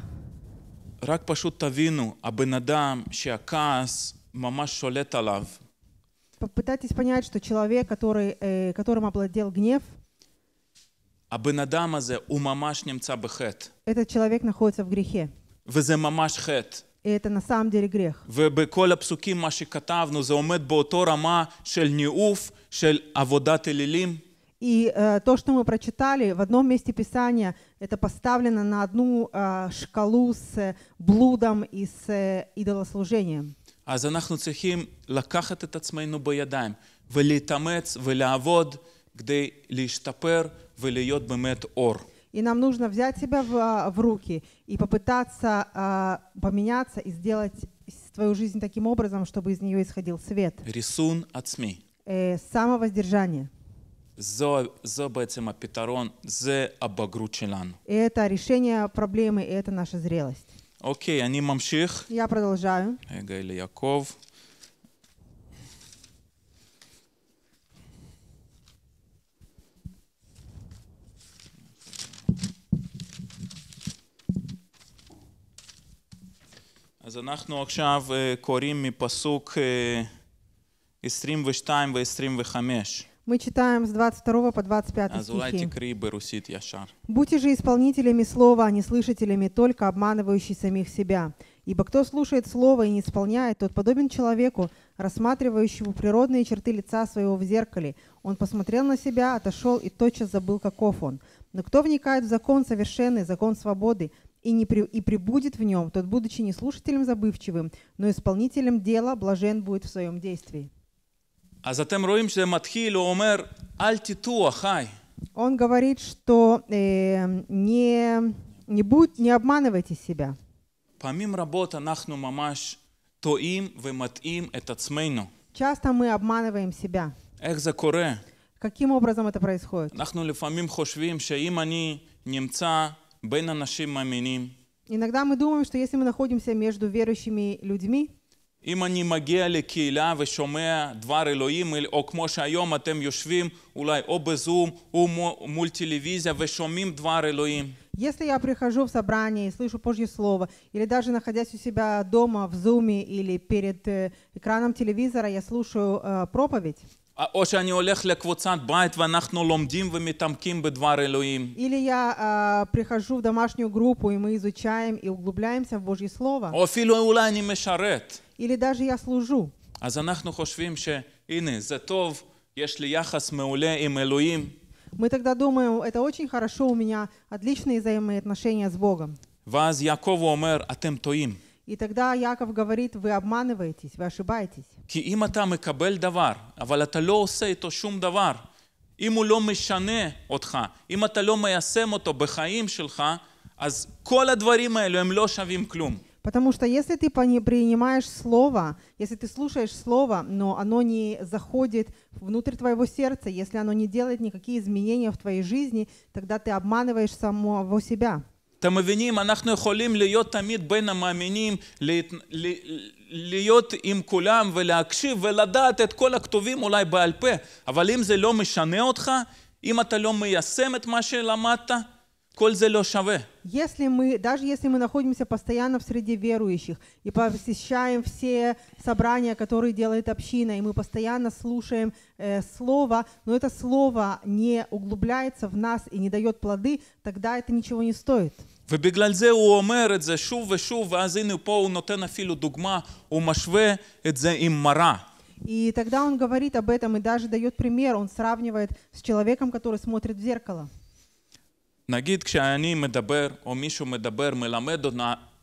רק פשוט תבינו, הבן אדם שהכעס ממש שולט עליו, Попытайтесь понять, что человек, который, э, которым обладел гнев, הבן אדם הזה הוא ממש נמצא בחטא. этот человек находится в грехе. וזה ממש חטא. И это на самом деле грех. ובכל הפסוקים, מה שכתבנו, זה עומד באותו רמה של ניאוף, של עבודת אלילים. И э, то, что мы прочитали в одном месте Писания, это поставлено на одну э, шкалу с э, блудом и с э, идолослужением. אז אנחנו צריכים לקחת את עצמנו בידיים ולהתאמץ ולעבוד כדי להשתפר ולהיות באמת אור. И нам нужно взять себя в, а, в руки и попытаться а, поменяться и сделать с- свою жизнь таким образом, чтобы из нее исходил свет. ריסון עצמי. Э, самовоздержание. זו, זו בעצם הפתרון, זה הבגרות שלנו. И это решение проблемы, и это наша зрелость. אוקיי, אני ממשיך. Я продолжаю. רגע, ליעקב. אז אנחנו עכשיו אה, קוראים מפסוק אה, 22 ו-25. Мы читаем с 22 по 25 אז אולי стихи. תקראי ברוסית ישר. «Будьте же исполнителями слова, а не слышателями, только обманывающие самих себя. Ибо кто слушает слово и не исполняет, тот подобен человеку, рассматривающему природные черты лица своего в зеркале. Он посмотрел на себя, отошел и тотчас забыл, каков он. Но кто вникает в закон совершенный, закон свободы, и, не при, и прибудет в нем, тот, будучи не слушателем забывчивым, но исполнителем дела, блажен будет в своем действии. Он говорит, что э, не, не, будь, не обманывайте себя. Часто мы обманываем себя. Каким образом это происходит? Нахнули помим Хосвим, что им они немца. אנחנו לפעמים חושבים שאם אני נמצא בין אנשים מאמינים, Иногда мы думаем, что если мы находимся между верующими людьми, אם אני מגיע לקהילה ושומע דבר אלוהים, או כמו שהיום אתם יושבים אולי או בזום או מו- מול טלוויזיה ושומעים דבר אלוהים, если я прихожу в собрание и слышу Божье Слово, или даже находясь у себя дома в зуме или перед э, экраном телевизора, я слушаю э, проповедь, או שאני הולך לקבוצת בית ואנחנו לומדים ומתעמקים בדבר אלוהים, или я э, прихожу в домашнюю группу, и мы изучаем и углубляемся в Божье Слово, או אפילו אולי אני משרת, или даже я служу, אז אנחנו חושבים שהנה, זה טוב, יש לי יחס מעולה עם אלוהים, мы тогда думаем, это очень хорошо, у меня отличные взаимоотношения с Богом. ואז יעקב אומר, אתם טועים. И тогда Яков говорит, вы обманываетесь, вы ошибаетесь. כי אם אתה מקבל דבר, אבל אתה לא עושה איתו שום דבר, אם הוא לא משנה אותך, אם אתה לא מיישם אותו בחיים שלך, אז כל הדברים האלו הם לא שווים כלום. Потому что если ты пони- принимаешь слово, если ты слушаешь слово, но оно не заходит внутрь твоего сердца, если оно не делает никакие изменения в твоей жизни, тогда ты обманываешь самого себя. אתם מבינים, אנחנו יכולים להיות תמיד בין המאמינים, להת... להיות עם כולם ולהקשיב ולדעת את כל הכתובים אולי בעל פה, אבל אם זה לא משנה אותך, אם אתה לא מיישם את מה שלמדת, כל זה לא שווה. Если мы, даже если мы находимся постоянно в среде верующих и посещаем все собрания, которые делает община, и мы постоянно слушаем э, слово, но это слово не углубляется в нас и не дает плоды, тогда это ничего не стоит. ובגלל זה הוא אומר את זה שוב ושוב, ואז הנה פה הוא נותן אפילו דוגמה, הוא משווה את זה עם מראה. И тогда он говорит об этом и даже дает пример, он сравнивает с человеком, который смотрит в зеркало. נגיד כשאני מדבר, או מישהו מדבר, מלמד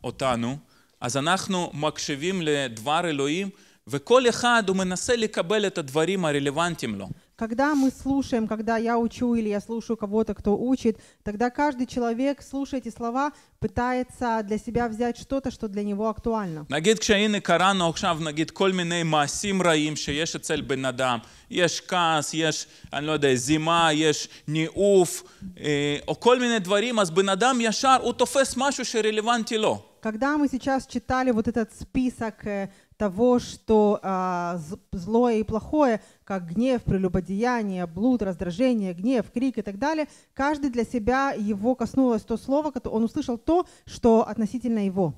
אותנו, אז אנחנו מקשיבים לדבר אלוהים, וכל אחד הוא מנסה לקבל את הדברים הרלוונטיים לו. Когда мы слушаем, когда я учу или я слушаю кого-то, кто учит, тогда каждый человек, слушая эти слова, пытается для себя взять что-то, что для него актуально. נגיד כשהנה קראנו עכשיו, נגיד כל מיני מעשים רעים שיש אצל בן אדם, יש כעס, יש, אני לא יודע, זימה, יש ניאוף, אה, או כל מיני דברים, אז בן אדם ישר, הוא תופס משהו שרלוונטי לו. Когда мы сейчас читали вот этот список э, того, что а, з- злое и плохое, как гнев, прелюбодеяние, блуд, раздражение, гнев, крик и так далее, каждый для себя его коснулось то слово, кото- он услышал то, что относительно его.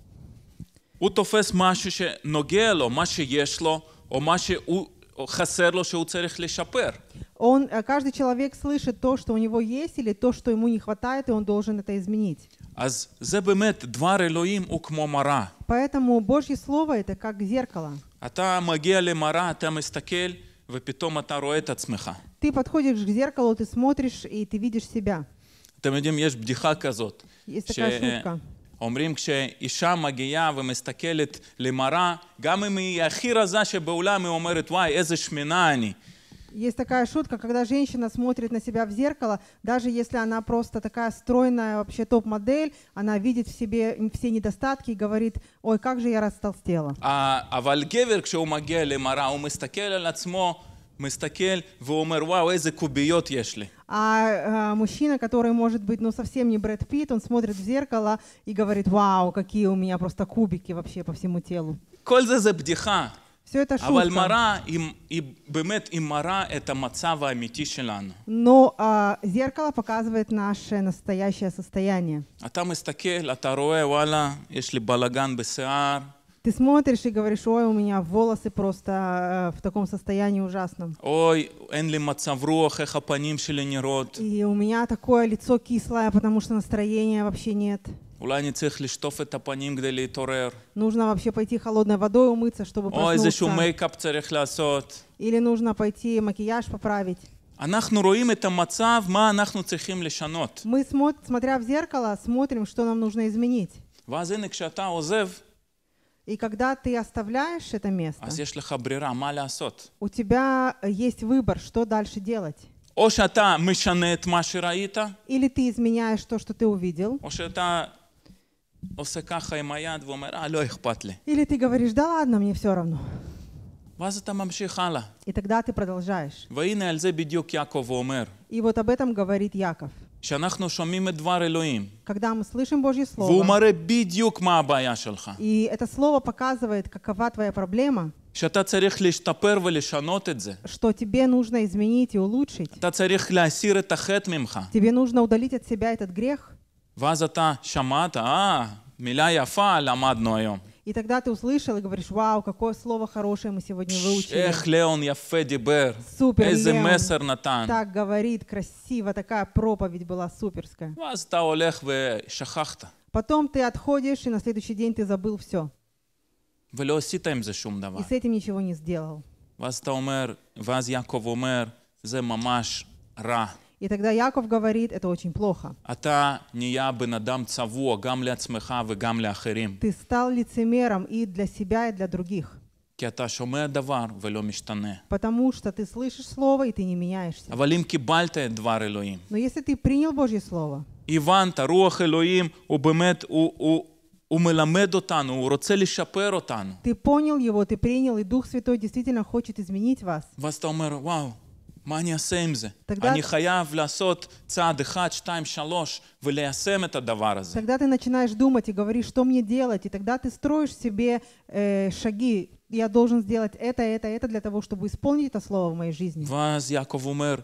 הוא תופס משהו שנוגע לו, מה שיש לו, או מה שחסר לו שהוא צריך לשפר. Он, э, каждый человек слышит то, что у него есть, или то, что ему не хватает, и он должен это изменить. אז זה באמת, דבר אלוהים הוא כמו מראה. Поэтому Божье Слово — это как зеркало. אתה מגיע למראה, אתה מסתכל, ופתאום אתה רואה את עצמך. Ты подходишь к зеркалу, ты смотришь, и ты видишь себя. אתם יודעים, יש בדיחה כזאת. Есть такая шутка. אומרים כשאישה מגיעה ומסתכלת למראה, גם אם היא הכי רזה שבעולם, היא אומרת, וואי, איזה שמנה אני. Есть такая шутка, когда женщина смотрит на себя в зеркало, даже если она просто такая стройная, вообще топ-модель, она видит в себе все недостатки и говорит, ой, как же я растолстела. ה- אבל גבר, כשהוא מגיע למראה, הוא מסתכל על עצמו, מסתכל, והוא אומר, וואו, איזה קוביות יש לי. А, а, мужчина, который может быть, ну, совсем не Брэд Питт, он смотрит в зеркало и говорит, вау, какие у меня просто кубики вообще по всему телу. כל זה זה בדיחה. Все это אבל шутка. מראה, היא, היא באמת, היא מראה את המצב האמיתי שלנו. Но а, зеркало показывает наше настоящее состояние. אתה מסתכל, אתה רואה, וואלה, יש לי בלאגן בשיער, Ты смотришь и говоришь, ой, у меня волосы просто э, в таком состоянии ужасном. אוי, אין לי מצב רוח, איך הפנים שלי נראות. И у меня такое лицо кислое, потому что настроения вообще нет. אולי אני צריך לשטוף את הפנים כדי להתעורר, Нужно вообще пойти холодной водой умыться, чтобы או איזשהו проснуться. מייקאפ צריך לעשות. Или нужно пойти макияж поправить. אנחנו רואים את המצב, מה אנחנו צריכים לשנות. Мы, смо- смотря в зеркало, смотрим, что нам нужно изменить. ואז הנה, כשאתה עוזב, И когда ты оставляешь это место, אז יש לך ברירה, מה לעשות. у тебя есть выбор, что дальше делать. או שאתה משנה את מה שראית, Или ты изменяешь то, что ты увидел, או שאתה עושה ככה עם היד ואומר, אה, לא אכפת לי. или ты говоришь, да ладно, мне все равно. ואז אתה ממשיך הלאה. И тогда ты продолжаешь. והנה על זה בדיוק יעקב אומר, И вот об этом говорит Яков. שאנחנו שומעים את דבר אלוהים, Когда мы слышим Божье והוא Слово, מראה בדיוק מה הבעיה שלך. и это Слово показывает, какова твоя проблема, שאתה צריך להשתפר ולשנות את זה. что тебе нужно изменить и улучшить, אתה צריך להסיר את החטא ממך. тебе нужно удалить от себя этот грех, ואז אתה שמעת, אה, מילה יפה למדנו היום. и тогда ты услышал и говоришь, вау, какое слово хорошее мы сегодня выучили. איך ליאון יפה דיבר, Супер, איזה Леон. מסר נתן. Так говорит, красиво, такая проповедь была суперская. ואז אתה הולך ושכחת, Потом ты отходишь, и на следующий день ты забыл все. ולא עשית עם זה שום דבר. И с этим ничего не сделал. ואז אתה אומר, ואז יעקב אומר, זה ממש רע. И тогда Яков говорит, это очень плохо. אתה נהיה בן אדם צבוע גם לעצמך וגם לאחרים. Ты стал лицемером и для себя, и для других. כי אתה שומע דבר ולא משתנה. Потому что ты слышишь слово, и ты не меняешься. אבל אם קיבלת את דבר אלוהים, Но если ты принял Божье Слово, הבנת, רוח אלוהים הוא באמת, הוא, הוא, הוא מלמד אותנו, הוא רוצה לשפר אותנו. ты понял его, ты принял, и Дух Святой действительно хочет изменить вас, ואז אתה אומר, וואו, מה אני אעשה עם זה? תגדל- אני חייב לעשות צעד אחד, שתיים, שלוש, וליישם את הדבר הזה. Тогда ты начинаешь думать и говоришь, что мне делать, и тогда ты строишь себе э, шаги. Я должен сделать это, это, это для того, чтобы исполнить это слово в моей жизни. ואז יעקב אומר,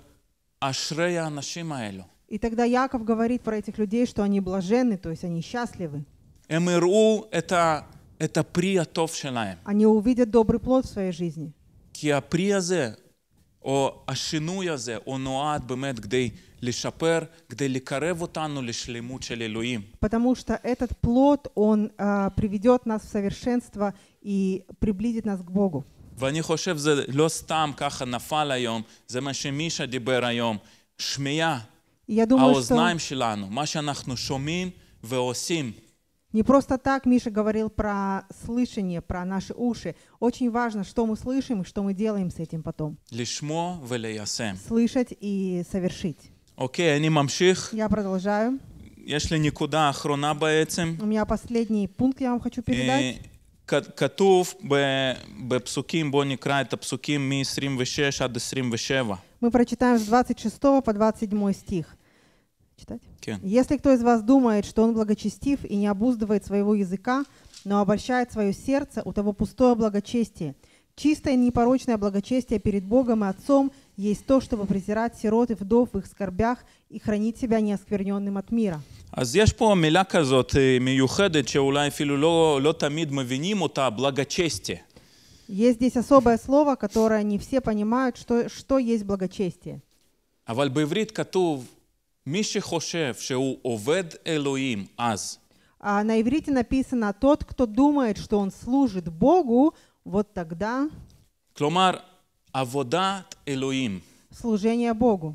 אשרי האנשים האלו. И тогда Яков говорит про этих людей, что они блаженны, то есть они счастливы. הם הראו את, ה, את הפרי הטוב שלהם. Они увидят добрый плод в своей жизни. כי הפרי הזה, או השינוי הזה, הוא נועד באמת כדי לשפר, כדי לקרב אותנו לשלמות של אלוהים. Потому что этот плод, он а, приведет нас в совершенство и приблизит нас к Богу. ואני חושב זה לא סתם ככה נפל היום, זה מה שמישה דיבר היום. שמיעה, И я думаю, что האוזניים שלנו, מה שאנחנו שומעים ועושים. не просто так Миша говорил про слышание, про наши уши. Очень важно, что мы слышим и что мы делаем с этим потом. לשמוע וליישם. Слышать и совершить. אוקיי, אני ממשיך. Я продолжаю. יש לי נקודה אחרונה בעצם. У меня последний пункт я вам хочу אה, передать. כ- כתוב ב- בפסוקים, בואו נקרא את הפסוקים מ-26 עד 27. Мы прочитаем с 26 по 27 стих. Читать? כן. Если кто из вас думает, что он благочестив и не обуздывает своего языка, но обольщает свое сердце, у того пустое благочестие. Чистое и непорочное благочестие перед Богом и Отцом есть то, чтобы презирать сирот и вдов в их скорбях и хранить себя неоскверненным от мира. אז יש פה מילה כזאת אה, מיוחדת, שאולי אפילו לא, לא תמיד מבינים אותה, בלגצ'סטיה. Есть здесь особое слово, которое не все понимают, что, что есть благочестие. אבל בעברית כתוב, מי שחושב שהוא עובד אלוהים אז, А на иврите написано «тот, кто думает, что он служит Богу, вот тогда כלומר, עבודת אלוהים. служение Богу».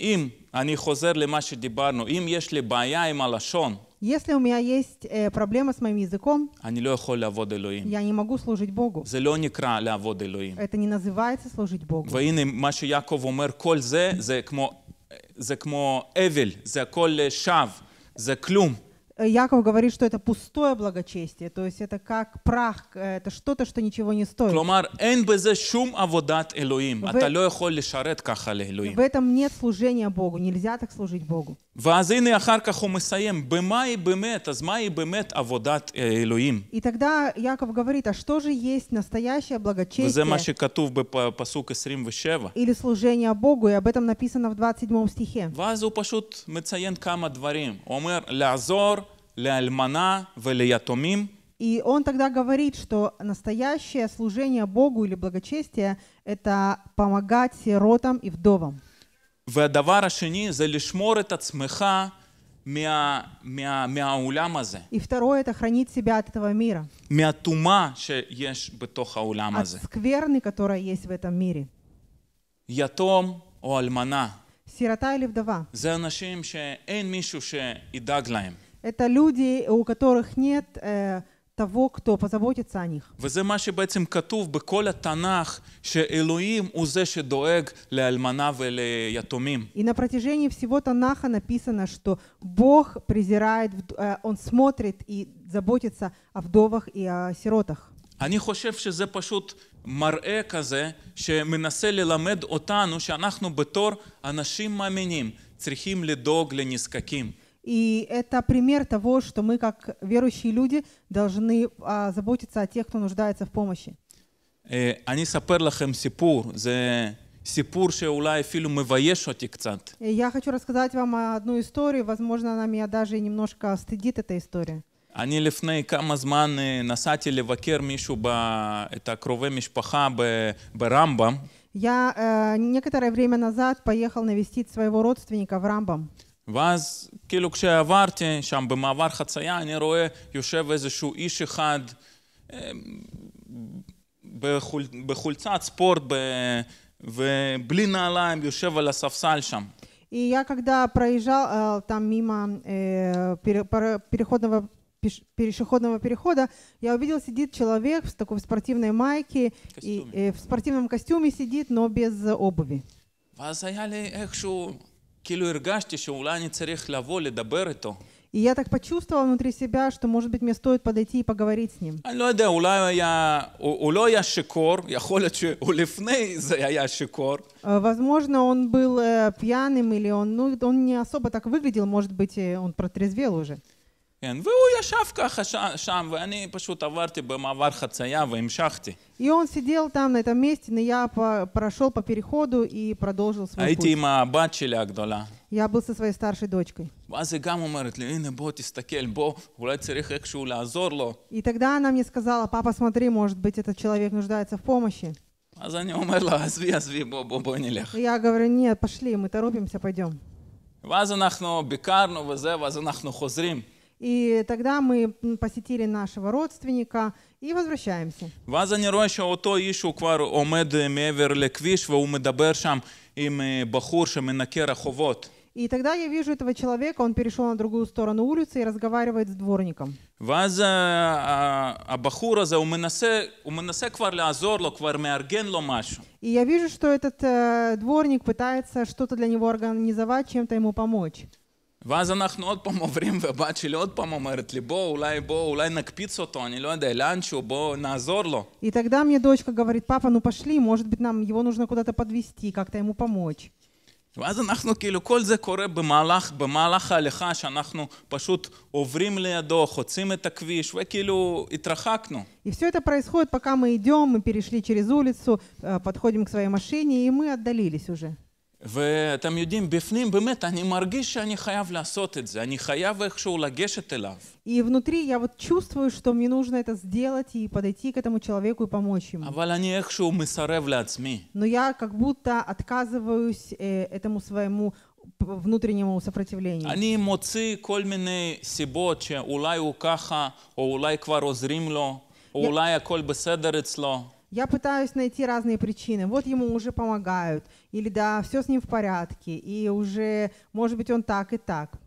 אם, אני חוזר למה שדיברנו, אם יש לי בעיה עם הלשון, Если у меня есть э, проблема с моим языком, אני לא יכול לעבוד אלוהים. я не могу служить Богу. זה לא נקרא לעבוד אלוהים. Это не называется служить Богу. והנה מה שיעקב אומר, כל זה, זה כמו, זה כמו אבל, זה הכל שווא, זה כלום. Э, Яков говорит, что это пустое благочестие, то есть это как прах, э, это что-то, что ничего не стоит. כלומר, אין בזה שום עבודת אלוהים. ו- אתה לא יכול לשרת ככה לאלוהים. В этом нет служения Богу, нельзя так служить Богу. ואז הנה אחר כך הוא מסיים, במה היא באמת, אז מהי באמת עבודת אה, אלוהים? И тогда Яков говорит, а что же есть настоящее וזה מה благочестие שכתוב בפסוק 27. или служение Богу, и об этом написано в 27 стихе. ואז הוא פשוט מציין כמה דברים. הוא אומר, לעזור לאלמנה וליתומים, И он тогда говорит, что настоящее служение Богу или благочестие – это помогать сиротам и вдовам. והדבר השני זה לשמור את עצמך מה, מה, מהעולם הזה, И второе – это хранить себя от этого мира, מהטומאה שיש בתוך העולם от הזה. скверны, которая есть в этом мире. יתום או אלמנה, Сирота или вдова זה אנשים שאין מישהו שידאג להם. – это люди, у которых нет э, того, кто позаботится о них. וזה מה שבעצם כתוב בכל התנ"ך, שאלוהים הוא זה שדואג לאלמנה וליתומים. И на протяжении всего Танаха написано, что Бог презирает, вд- э, Он смотрит и заботится о вдовах и о сиротах. אני חושב שזה פשוט מראה כזה שמנסה ללמד אותנו שאנחנו בתור אנשים מאמינים צריכים לדאוג לנזקקים. И это пример того, что мы, как верующие люди, должны а, заботиться о тех, кто нуждается в помощи. אה, אני אספר לכם סיפור, זה סיפור שאולי אפילו מבייש אותי קצת. И Я хочу рассказать вам одну историю, возможно, она меня даже и немножко стыдит, эта история. אני לפני כמה זמן אה, נסעתי לבקר מישהו, ב... את הקרובי משפחה ב... ברמב"ם, Я э, некоторое время назад поехал навестить своего родственника в Рамбам. ואז כאילו כשעברתי שם במעבר חצייה, אני רואה יושב איזשהו איש אחד אה, בחול... בחולצת ספורט ב... ובלי נעליים, יושב על הספסל שם. И я когда проезжал э, там мимо э, пере- пара- переходного пеш- пешеходного перехода, я увидел, сидит человек в такой спортивной майке, и, Костюме. э, в спортивном костюме сидит, но без обуви. ואז היה לי איכשהו, и я так почувствовал внутри себя, что, может быть, мне стоит подойти и поговорить с ним. Э, возможно, он был э, пьяным, или он, ну, он не особо так выглядел, может быть, он протрезвел уже. כן, והוא ישב ככה ש, שם, ואני פשוט עברתי במעבר חצייה והמשכתי. И он сидел там на этом месте, но я по- прошел по переходу и продолжил свой הייתי путь. עם הבת שלי הגדולה. Я был со своей старшей дочкой. ואז היא גם אומרת לי, הנה בוא תסתכל, בוא, אולי צריך איכשהו לעזור לו. И тогда она мне сказала, папа, смотри, может быть, этот человек нуждается в помощи. אז אני אומר לה, עזבי, עזבי, бо, בוא, бо נלך. И я говорю, нет, пошли, мы торопимся, пойдем. ואז אנחנו ביקרנו וזה, ואז אנחנו חוזרים. И тогда мы м, посетили нашего родственника и возвращаемся. ואז אני רואה שאותו איש הוא כבר עומד אה, מעבר לכביש והוא מדבר שם עם אה, בחור שמנקה רחובות. И тогда я вижу этого человека, он перешел на другую сторону улицы и разговаривает с дворником. ואז אה, ה- הבחור הזה, הוא מנסה, הוא מנסה כבר לעזור לו, כבר מארגן לו משהו. И я вижу, что этот э, дворник пытается что-то для него организовать, чем-то ему помочь. ואז אנחנו עוד פעם עוברים, והבת שלי עוד פעם אומרת לי, בוא, אולי, בוא, אולי נקפיץ אותו, אני לא יודע, לאנשהו, בוא, נעזור לו. И тогда мне дочка говорит, папа, ну пошли, может быть, нам его нужно куда-то подвести, как-то ему помочь. ואז אנחנו, כאילו, כל זה קורה במהלך, במהלך ההליכה, שאנחנו פשוט עוברים לידו, חוצים את הכביש, וכאילו, התרחקנו. И все это происходит, пока мы идем, мы перешли через улицу, э, подходим к своей машине, и мы отдалились уже. ואתם יודעים, בפנים באמת, אני מרגיש שאני חייב לעשות את זה, אני חייב איכשהו לגשת אליו. И внутри я вот чувствую, что мне нужно это сделать и подойти к этому человеку и помочь ему. אבל אני איכשהו מסרב לעצמי. Но я как будто отказываюсь э, этому своему п- внутреннему сопротивлению. אני מוציא כל מיני סיבות שאולי הוא ככה, או אולי כבר עוזרים לו, או יא- אולי הכל בסדר אצלו. Я пытаюсь найти разные причины. Вот ему уже помогают, или да, все с ним в порядке, и уже, может быть, он так и так.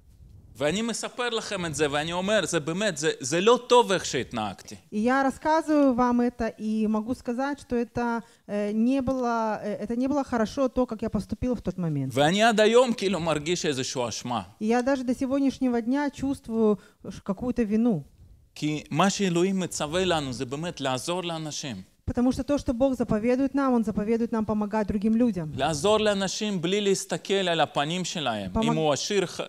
ואני מספר לכם את זה, ואני אומר, זה באמת, זה, זה לא טוב איך שהתנהגתי. И я рассказываю вам это, и могу сказать, что это, э, не было, э, это не было хорошо то, как я поступила в тот момент. ואני עד היום כאילו מרגיש איזושהי אשמה. И я даже до сегодняшнего дня чувствую ш- какую-то вину. כי מה שאלוהים מצווה לנו זה באמת לעזור לאנשים. Потому что то, что Бог заповедует нам, Он заповедует нам помогать другим людям. לעזור לאנשים בלי להסתכל על הפנים שלהם. פמ- אם הוא עשיר, ח-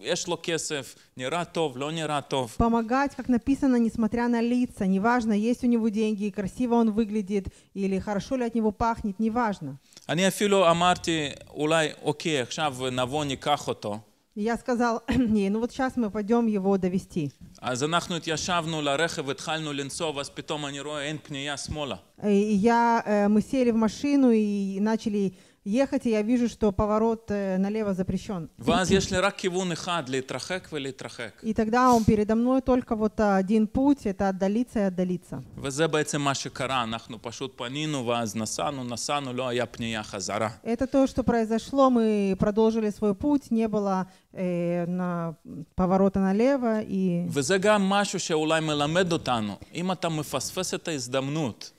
יש לו כסף, נראה טוב, לא נראה טוב. Помогать, как написано, несмотря на лица. Неважно, есть у него деньги, красиво он выглядит, или хорошо ли от него пахнет, неважно. אני אפילו אמרתי, אולי, אוקיי, עכשיו נבוא ניקח אותו. И я сказал ей, ну вот сейчас мы пойдем его довести. אז אנחנו התיישבנו לרכב, התחלנו לנסוע, ואז פתאום אני רואה אין פנייה שמאלה. И я, э, мы сели в машину и начали ехать, и я вижу, что поворот э, налево запрещен. ואז יש לי רק כיוון אחד, להתרחק ולהתרחק. И тогда он передо мной только вот один путь, это отдалиться и отдалиться. וזה בעצם מה שקרה, אנחנו פשוט פנינו ואז נסענו, נסענו, לא היה פנייה חזרה. Это то, что произошло, мы продолжили свой путь, не было э, на поворота налево, и וזה גם משהו שאולי מלמד אותנו, אם אתה מפספס את ההזדמנות, קשה לחזור אחורה.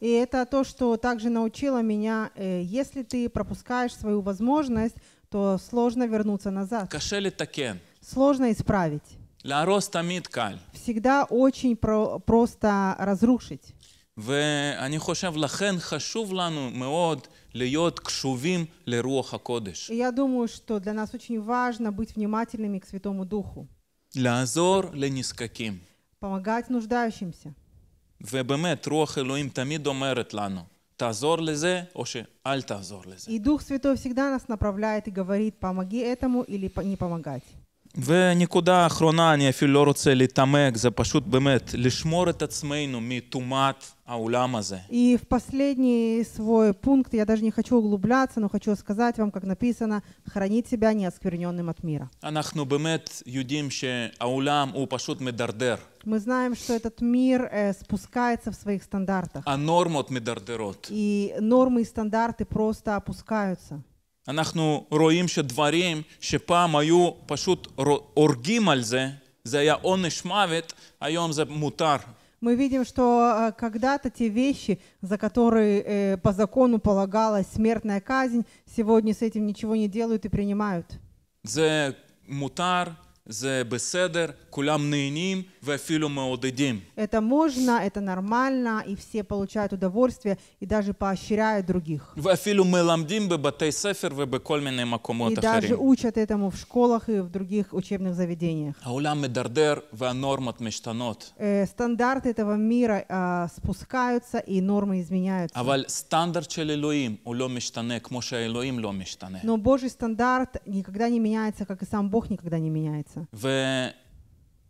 И это то, что также научило меня, э, если ты пропускаешь свою возможность, то сложно вернуться назад, קשה לתקן. сложно исправить. להרוס תמיד קל. Всегда очень про- просто разрушить. ואני חושב, לכן חשוב לנו מאוד להיות קשובים לרוח הקודש. И я думаю, что для нас очень важно быть внимательными к Святому Духу, לעזור לנזקקים. помогать нуждающимся. ובאמת, רוח אלוהים תמיד אומרת לנו, תעזור לזה או שאל תעזור לזה. И Дух Святой всегда нас направляет и говорит, помоги этому или по- не помогать. ונקודה אחרונה, אני אפילו לא רוצה להתעמק, זה פשוט באמת לשמור את עצמנו מטומאת העולם הזה. И в последний свой пункт, я даже не хочу углубляться, но хочу сказать вам, как написано, хранить себя неоскверненным от мира. אנחנו באמת יודעים שהעולם הוא פשוט מדרדר. Мы знаем, что этот мир э, спускается в своих стандартах, הנורמות מדרדרות. и нормы и стандарты просто опускаются. אנחנו רואים שדברים שפעם היו פשוט רו- הורגים על זה, זה היה עונש מוות, היום זה מותר. Мы видим, что э, когда-то те вещи, за которые э, по закону полагалась смертная казнь, сегодня с этим ничего не делают и принимают. זה מותר, Это можно, это нормально, и все получают удовольствие, и даже поощряют других. И даже учат этому в школах и в других учебных заведениях. Э, стандарты этого мира а, спускаются, и нормы изменяются. Но Божий стандарт никогда не меняется, как и сам Бог никогда не меняется.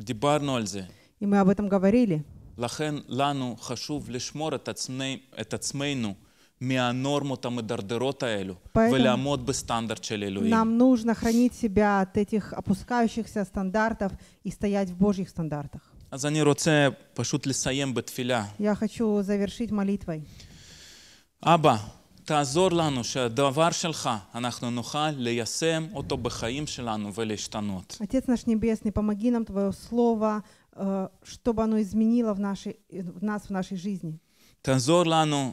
ודיברנו על זה. И мы об этом говорили. לכן לנו חשוב לשמור את, עצמי, את עצמנו מהנורמות המדרדרות האלו, поэтому ולעמוד בסטנדרט של אלוהים. Нам нужно хранить себя от этих опускающихся стандартов и стоять в Божьих стандартах. אז אני רוצה פשוט לסיים בתפילה. Я хочу завершить молитвой. אבא, תעזור לנו שהדבר שלך, אנחנו נוכל ליישם אותו בחיים שלנו ולהשתנות. Отец наш Небесный, помоги нам Твое Слово, э, чтобы оно изменило в, нашей, в нас в нашей жизни. תעזור לנו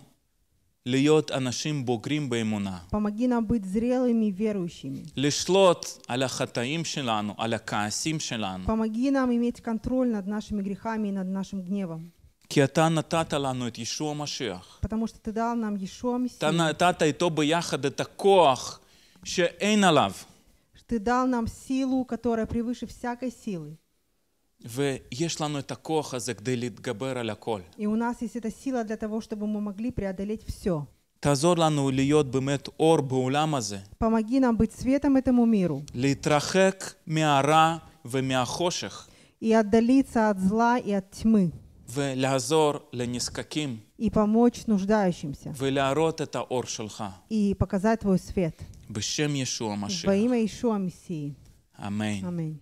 להיות אנשים בוגרים באמונה. Помоги нам быть зрелыми и верующими. לשלוט על החטאים שלנו, על הכעסים שלנו. Помоги нам иметь контроль над нашими грехами и над нашим гневом. כי אתה נתת לנו את ישוע המשיח. Потому что Ты дал нам Иешуа אתה Мессию. נתת איתו ביחד את הכוח שאין עליו. Ты дал нам силу, которая превыше всякой силы. ויש לנו את הכוח הזה כדי להתגבר על הכל. И у нас есть эта сила для того, чтобы мы могли преодолеть все. תעזור לנו להיות באמת אור בעולם הזה. Помоги нам быть светом этому миру להתרחק מהרע ומהחושך, и отдалиться от зла и от тьмы, ולעזור לנזקקים, и помочь нуждающимся и показать твой свет во имя Ишуа Мессии. Аминь. Аминь.